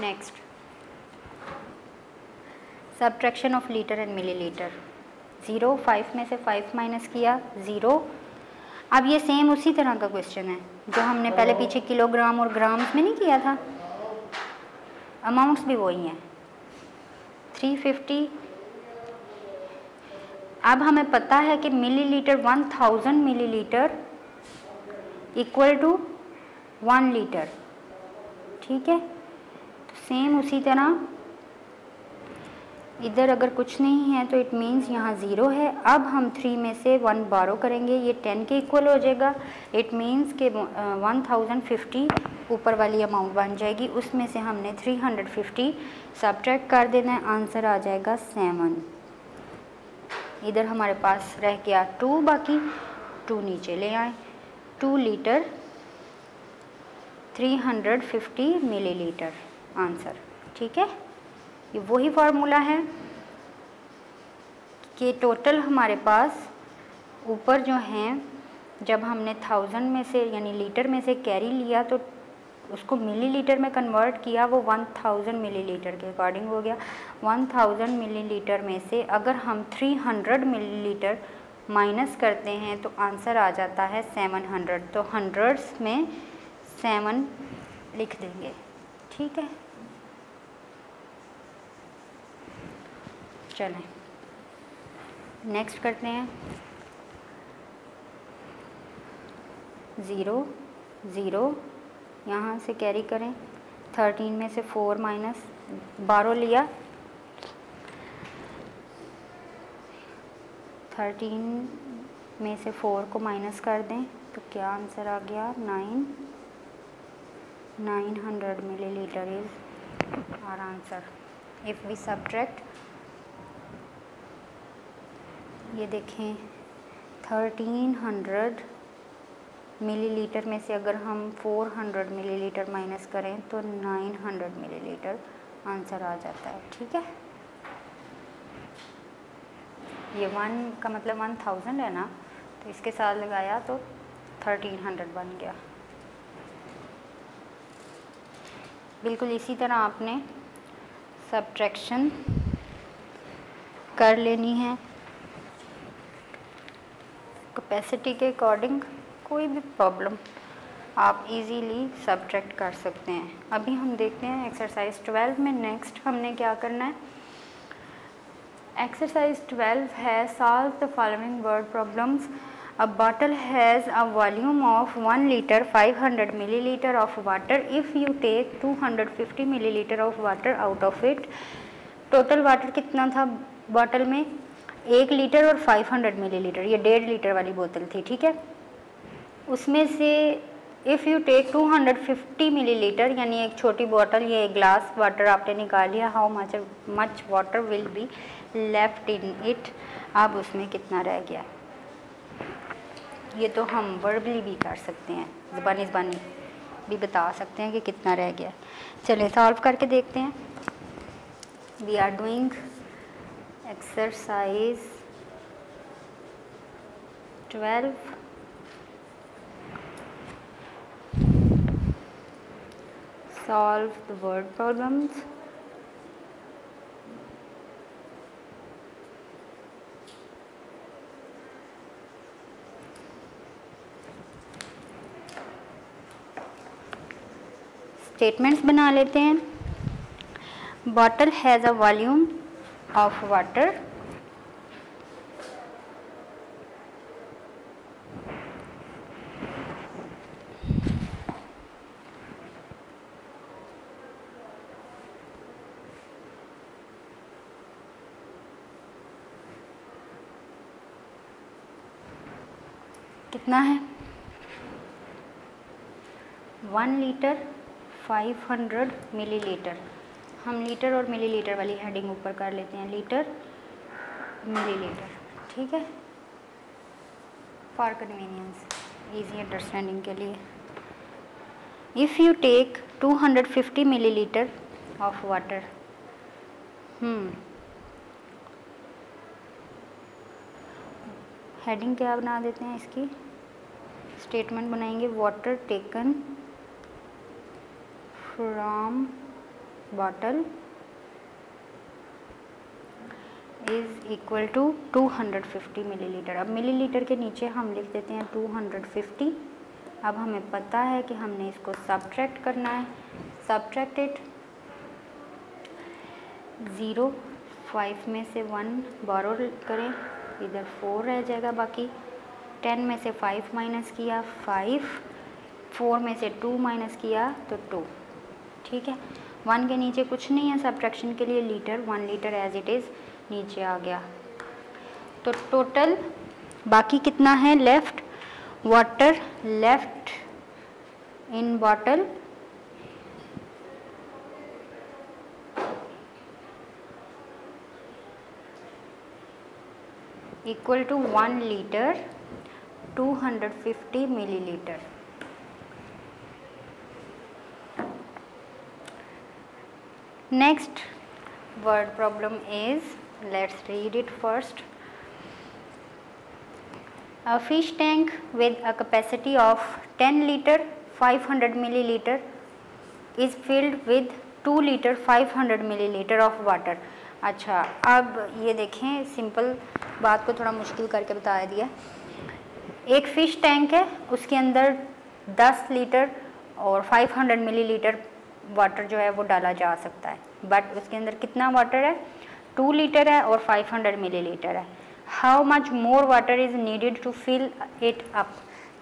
Next subtraction of litre and millilitre zero five में से फाइव माइनस किया ज़ीरो अब ये सेम उसी तरह का क्वेश्चन है, जो हमने पहले पीछे किलोग्राम और ग्राम्स में नहीं किया था। अमाउंट्स भी वही हैं। 350 अब हमें पता है कि millilitre 1000 millilitre equal to one litre ठीक है? तो सेम उसी तरह इधर अगर कुछ नहीं है तो इट मीन्स यहाँ ज़ीरो है। अब हम थ्री में से वन बारो करेंगे। ये टेन के इक्वल हो जाएगा। इट मीन्स के वन थाउज़ेंड फिफ्टी ऊपर वाली अमाउंट बन जाएगी। उसमें से हमने थ्री हंड्रेड फिफ्टी सब्ट्रैक्ट कर देना है। आंसर आ जाएगा सेवन इधर हमारे पास रह गया टू बाकी टू नीचे ले आए। Two litre three hundred fifty millilitre answer ठीक है? ये वही फार्मूला है कि टोटल हमारे पास ऊपर जो हैं, जब हमने थाउज़ेंड में से, यानी लीटर में से कैरी लिया तो उसको मिलीलीटर में कन्वर्ट किया, वो वन थाउज़ेंड मिलीलीटर के अकॉर्डिंग हो गया। वन थाउज़ेंड मिलीलीटर में से अगर हम थ्री हंड्रेड मिलीलीटर माइनस करते हैं तो आंसर आ जाता है सेवन हंड्रेड तो हंड्रेड्स में सेवन लिख देंगे। ठीक है? चलें। नेक्स्ट करते हैं। ज़ीरो ज़ीरो यहाँ से कैरी करें। थर्टीन में से फोर माइनस बारह लिया। थर्टीन में से फोर को माइनस कर दें तो क्या आंसर आ गया? Nine nine hundred millilitre is our answer if we subtract ये देखें थर्टीन हंड्रेड मिलीलीटर में से अगर हम फोर हंड्रेड मिलीलीटर माइनस करें तो नाइन हंड्रेड मिलीलीटर आंसर आ जाता है, ठीक है? ये वन का मतलब वन थाउज़ेंड है ना तो इसके साथ लगाया तो थर्टीन हंड्रेड बन गया। बिल्कुल इसी तरह आपने सब्ट्रैक्शन कर लेनी है। कैपेसिटी के अकॉर्डिंग कोई भी प्रॉब्लम आप इजीली सब्ट्रैक्ट कर सकते हैं। अभी हम देखते हैं एक्सरसाइज 12 में नेक्स्ट हमने क्या करना है? एक्सरसाइज 12 है solve the following word problems a bottle has a volume of one litre 500 millilitre of water if you take 250 millilitre of water out of it total water कितना था? बॉटल में एक लीटर और 500 मिलीलीटर ये डेढ़ लीटर वाली बोतल थी, ठीक है? उसमें से इफ़ यू टेक 250 मिलीलीटर यानी एक छोटी बोतल, या ग्लास वाटर आपने निकाल लिया how much much water will be left in it अब उसमें कितना रह गया? ये तो हम वर्बली भी कर सकते हैं, ज़बानी ज़बानी भी बता सकते हैं कि कितना रह गया। चलिए सॉल्व करके देखते हैं। We are doing exercise twelve solve the word problems. Statements बना लेते हैं. Bottle has a volume of water कितना है? वन लीटर 500 मिलीलीटर हम लीटर और मिलीलीटर वाली हेडिंग ऊपर कर लेते हैं, लीटर, मिलीलीटर, ठीक है? फॉर कन्वीनियंस इजी अंडरस्टैंडिंग के लिए। If you take 250 millilitre of water heading क्या बना देते हैं इसकी? स्टेटमेंट बनाएँगे water taken from bottle is equal to 250 millilitre अब मिलीलीटर के नीचे हम लिख देते हैं 250 अब हमें पता है कि हमने इसको सब्ट्रैक्ट करना है। सब्ट्रैक्ट इट ज़ीरो फाइव में से वन बारो करें। इधर फोर रह जाएगा बाकी। टेन में से फाइव माइनस किया फाइव फोर में से टू माइनस किया तो टू ठीक है? वन के नीचे कुछ नहीं है सब्ट्रैक्शन के लिए litre one litre as it is नीचे आ गया। तो टोटल बाकी कितना है? Left water left in bottle equal to one litre 250 milliliter next word problem is let's read it first a fish tank with a capacity of 10 liter 500 milliliter is filled with 2 liter 500 milliliter of water अच्छा अब ये देखें सिंपल बात को थोड़ा मुश्किल करके बता दिया एक फ़िश टैंक है उसके अंदर 10 लीटर और 500 मिलीलीटर वाटर जो है वो डाला जा सकता है। बट उसके अंदर कितना वाटर है? टू लीटर है और 500 मिलीलीटर है। How much more water is needed to fill it up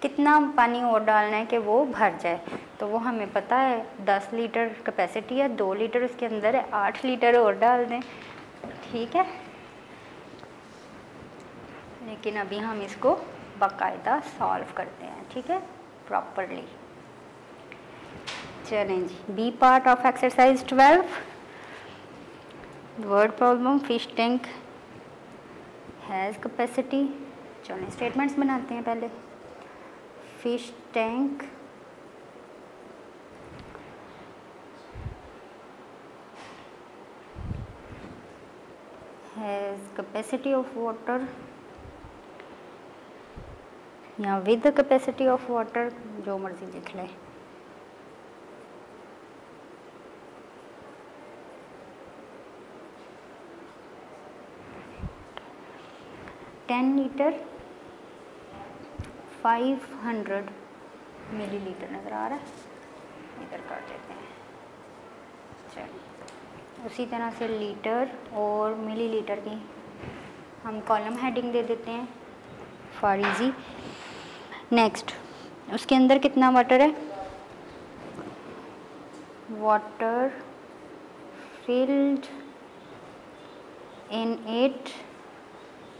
कितना पानी और डालना है कि वो भर जाए? तो वो हमें पता है 10 लीटर कैपेसिटी है, दो लीटर उसके अंदर है, आठ लीटर और डाल दें। ठीक है? लेकिन अभी हम इसको बाकायदा सॉल्व करते हैं, ठीक है? प्रॉपरली चलें जी B part of exercise twelve word problem fish tank has capacity चलो स्टेटमेंट्स बनाते हैं पहले. Fish tank has capacity of water या विद कैपेसिटी ऑफ़ वाटर जो मर्ज़ी लिख लें. Ten litre five hundred millilitre नज़र आ रहा है। इधर कर देते हैं। चलिए, उसी तरह से लीटर और मिलीलीटर की हम कॉलम हेडिंग दे देते हैं। फॉर इजी नेक्स्ट उसके अंदर कितना वाटर है? Water filled in it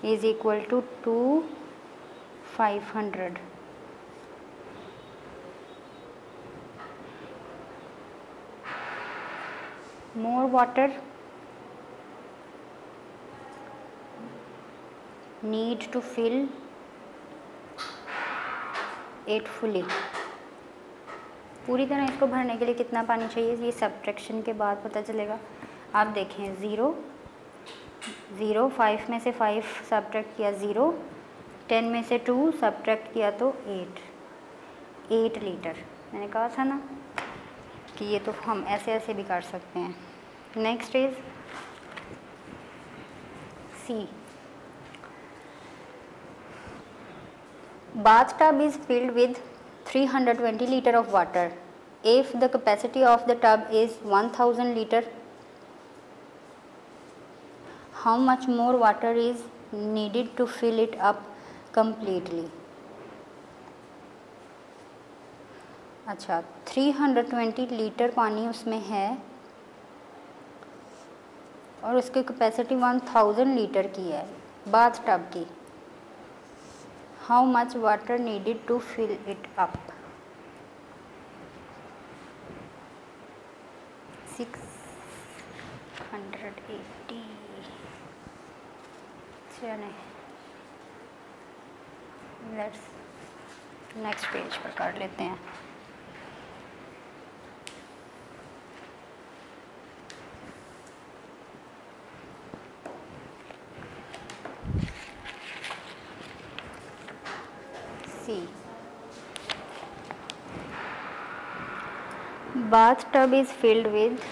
is equal to two five hundred more water need to fill it fully पूरी तरह इसको भरने के लिए कितना पानी चाहिए? ये सब्ट्रैक्शन के बाद पता चलेगा। आप देखें ज़ीरो ज़ीरो फाइव में से फाइव सब्ट्रैक्ट किया ज़ीरो टेन में से टू सब्ट्रैक्ट किया तो एट एट लीटर मैंने कहा था ना कि ये तो हम ऐसे ऐसे भी कर सकते हैं. Next is C bathtub is filled with 320 liter of water. If the capacity of the tub is 1000 liter how much more water is needed to fill it up completely? अच्छा 320 लीटर पानी उसमें है और उसकी कैपेसिटी 1000 लीटर की है बाथ टब की। How much water needed to fill it up six hundred eighty चले लेट्स नेक्स्ट पेज पर कर लेते हैं। C bathtub is filled with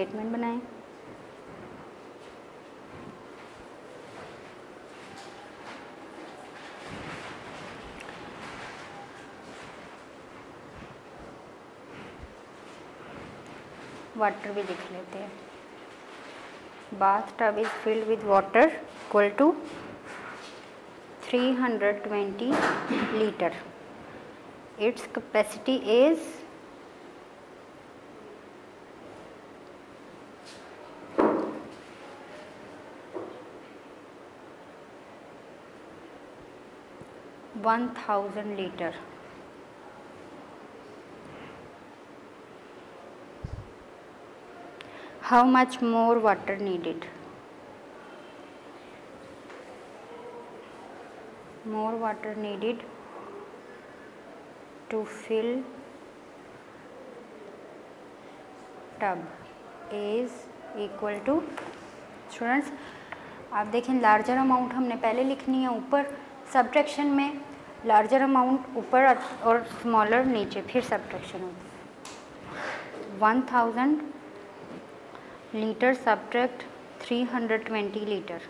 statement बनाएँ। वाटर भी लिख लेते हैं। Bathtub is filled with water equal to 320 liter. Its capacity is one thousand litre how much more water needed more water needed to fill tub is equal to students आप देखें लार्जर अमाउंट हमने पहले लिखनी है ऊपर सब्ट्रैक्शन में लार्जर अमाउंट ऊपर और स्मॉलर नीचे फिर सब्ट्रैक्शन होती one thousand litre subtract three hundred twenty litre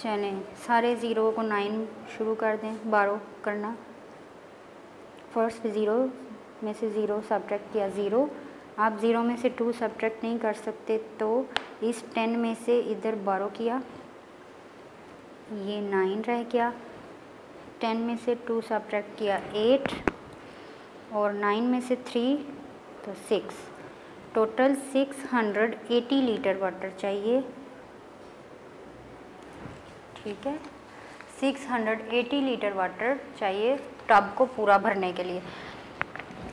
चलें, सारे ज़ीरो को नाइन शुरू कर दें बारह करना। फ़र्स्ट ज़ीरो में से ज़ीरो सब्ट्रैक्ट किया ज़ीरो आप ज़ीरो में से टू सब्ट्रैक्ट नहीं कर सकते तो इस टेन में से इधर बारह किया। ये नाइन रह गया। टेन में से टू सब्ट्रैक्ट किया एट और नाइन में से थ्री तो six total six hundred eighty litre water चाहिए। ठीक है? 680 लीटर वाटर चाहिए टब को पूरा भरने के लिए।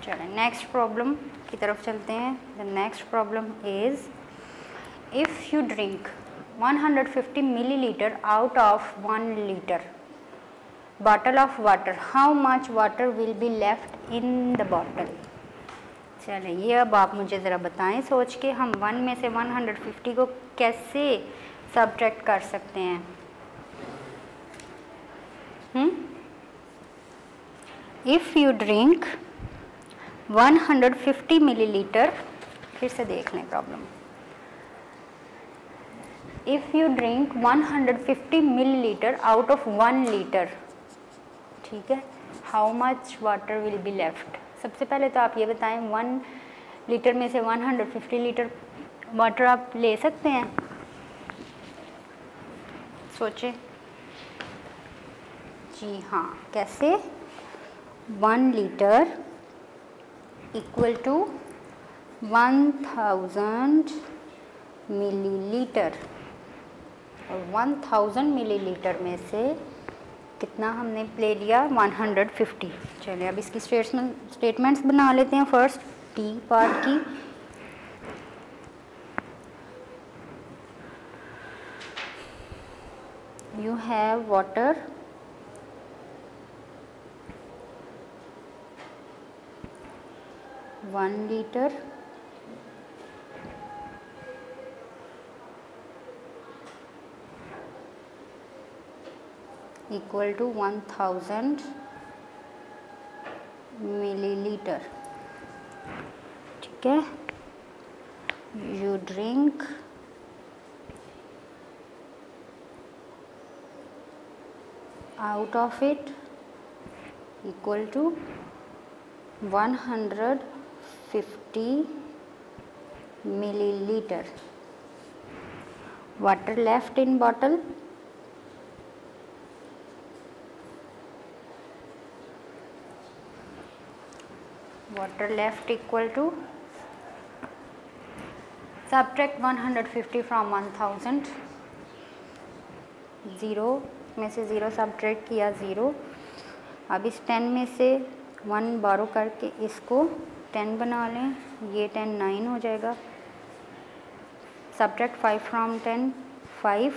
चलें नेक्स्ट प्रॉब्लम की तरफ़ चलते हैं। The next problem is if you drink 150 millilitre out of one litre bottle of water how much water will be left in the bottle चलें, ये अब आप मुझे ज़रा बताएँ सोच के हम वन में से 150 को कैसे सब्ट्रैक्ट कर सकते हैं? इफ़ यू ड्रिंक 150 मिलीलीटर, फिर से देख लें problem if you drink 150 millilitre out of one litre ठीक है? How much water will be left सबसे पहले तो आप ये बताएँ वन लीटर में से 150 लीटर वाटर आप ले सकते हैं? सोचें। जी हाँ कैसे? One litre equal to one thousand millilitre और 1000 मिलीलीटर में से कितना हमने ले लिया? 150 चलिए अब इसकी स्टेटमेंट स्टेटमेंट्स बना लेते हैं फ़र्स्ट टी पार्ट की। You have water one litre. Equal to one thousand millilitre. ठीक है? You drink out of it equal to one hundred 150 milliliter water left in bottle water left equal to subtract 150 from 1000 0 में से ज़ीरो सब्ट्रैक्ट किया ज़ीरो अब इस टेन में से वन बारो करके इसको टेन बना लें, ये टेन नाइन हो जाएगा। Subtract five from ten five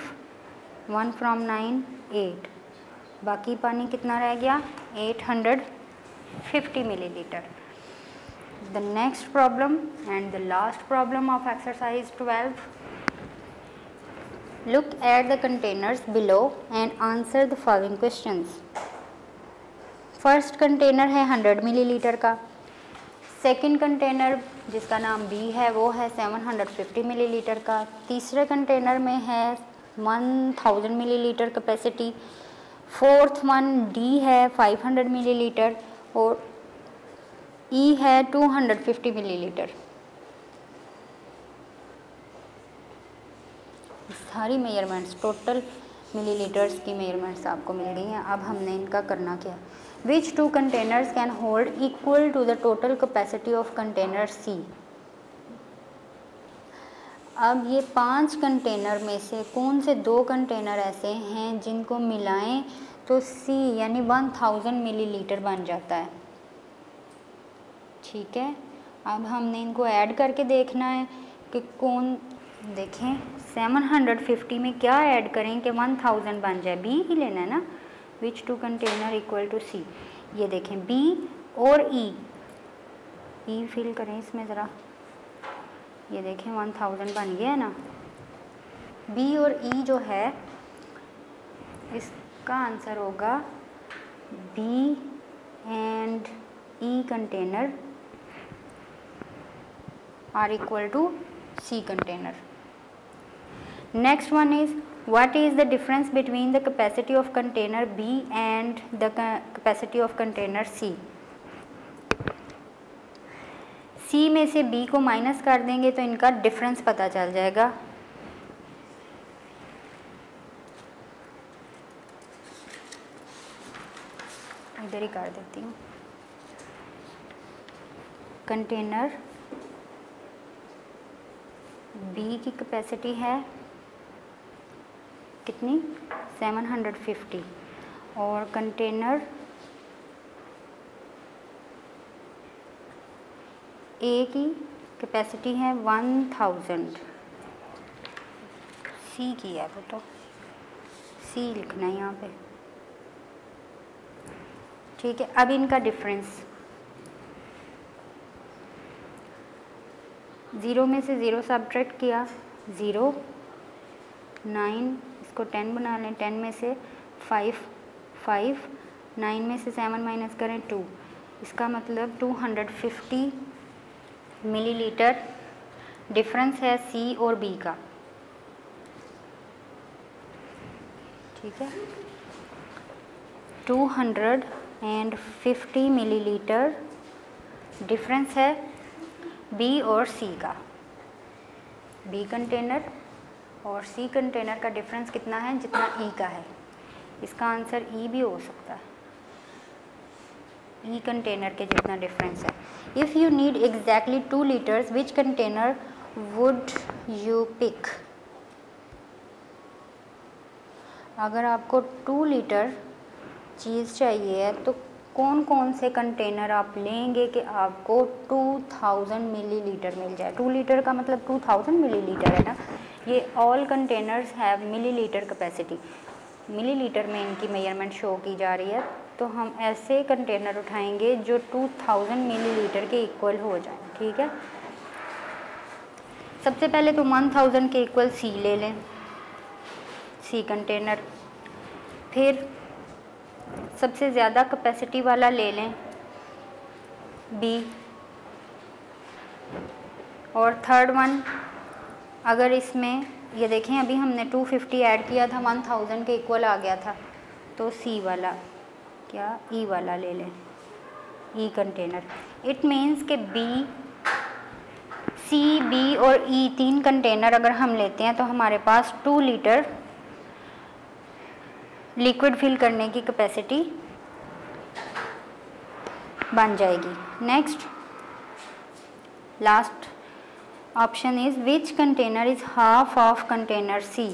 one from nine eight बाकी पानी कितना रह गया? Eight hundred fifty millilitre the next problem and the last problem of exercise twelve Look at the containers below and answer the following questions. First container है 100 मिलीलीटर का। सेकंड कंटेनर जिसका नाम बी है, वो है 750 मिलीलीटर का। तीसरे कंटेनर में है 1000 millilitre capacity fourth one D है 500 मिलीलीटर और ई e है 250 मिलीलीटर सारी मेजरमेंट्स टोटल मिलीलीटर्स की मेजरमेंट्स आपको मिल गई हैं। अब हमने इनका करना क्या? Which two containers can hold equal to the total capacity of container C अब ये पाँच कंटेनर में से कौन से दो कंटेनर ऐसे हैं जिनको मिलाएँ तो सी यानी वन थाउज़ेंड मिलीलीटर बन जाता है। ठीक है? अब हमने इनको ऐड करके देखना है कि कौन, देखें 750 में क्या ऐड करें कि 1000 बन जाए। बी ही लेना है ना? Which two container equal to C ये देखें बी और ई ई फिल करें इसमें ज़रा। ये देखें 1000 बन गया है ना। बी और ई e जो है, इसका आंसर होगा B and E container are equal to C container next one is what is the difference between the capacity of container B and the capacity of container C C में से B को माइनस कर देंगे तो इनका डिफरेंस पता चल जाएगा इधर ही कर देती हूँ कंटेनर बी की कैपेसिटी है कितनी? 750 और कंटेनर? ए की कैपेसिटी है 1000 सी की है वो तो। सी लिखना है यहाँ पे। ठीक है, अब इनका डिफरेंस ज़ीरो में से ज़ीरो सब्ट्रैक्ट किया। ज़ीरो नाइन इसको टेन बना लें, टेन में से फाइव फाइव, नाइन में से सेवन माइनस करें टू। इसका मतलब two hundred fifty millilitre difference है सी और बी का। ठीक है? Two hundred and fifty millilitre difference है बी और सी का। बी कंटेनर और सी कंटेनर का डिफरेंस कितना है? जितना ई e का है। इसका आंसर ई e भी हो सकता है। ई e कंटेनर के जितना डिफरेंस है। If you need exactly two litres which container would you pick अगर आपको टू लीटर चीज़ चाहिए है तो कौन कौन से कंटेनर आप लेंगे कि आपको 2000 मिलीलीटर मिल जाए? टू लीटर का मतलब 2000 मिलीलीटर है ना? ये all containers have millilitre capacity millilitre में इनकी मेज़रमेंट शो की जा रही है तो हम ऐसे कंटेनर उठाएँगे जो 2000 मिलीलीटर के इक्वल हो जाए, ठीक है? सबसे पहले तो 1000 के इक्वल सी ले लें सी कंटेनर फिर सबसे ज़्यादा कैपेसिटी वाला ले लें बी और थर्ड वन अगर इसमें, ये देखें, अभी हमने 250 ऐड किया था 1000 के इक्वल आ गया था तो सी वाला, क्या? ई e वाला ले लें ई कंटेनर इट मीन्स के बी सी बी और ई e तीन कंटेनर अगर हम लेते हैं तो हमारे पास टू लीटर लिक्विड फिल करने की कैपेसिटी बन जाएगी। Next last option is which container is half of container C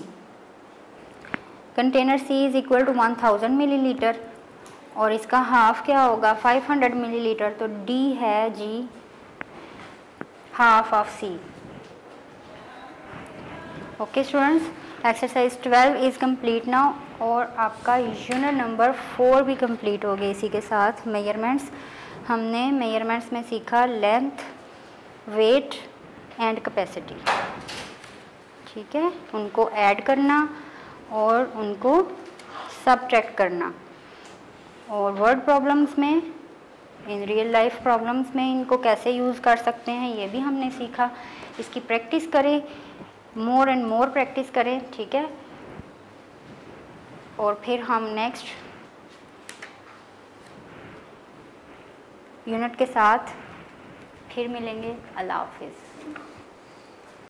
container C is equal to 1000 millilitre और इसका हाफ़ क्या होगा? 500 मिलीलीटर तो डी है जी half of C okay students exercise 12 is complete now और आपका यूनिट नंबर फोर भी कंप्लीट हो गया इसी के साथ. मेजरमेंट्स हमने मेजरमेंट्स में सीखा लेंथ वेट एंड कैपेसिटी ठीक है? उनको ऐड करना और उनको सब्ट्रैक्ट करना। और वर्ड प्रॉब्लम्स में इन रियल लाइफ प्रॉब्लम्स में इनको कैसे यूज़ कर सकते हैं, ये भी हमने सीखा। इसकी प्रैक्टिस करें मोर एंड मोर प्रैक्टिस करें, ठीक है? और फिर हम नेक्स्ट यूनिट के साथ फिर मिलेंगे। अल्लाह हाफिज़।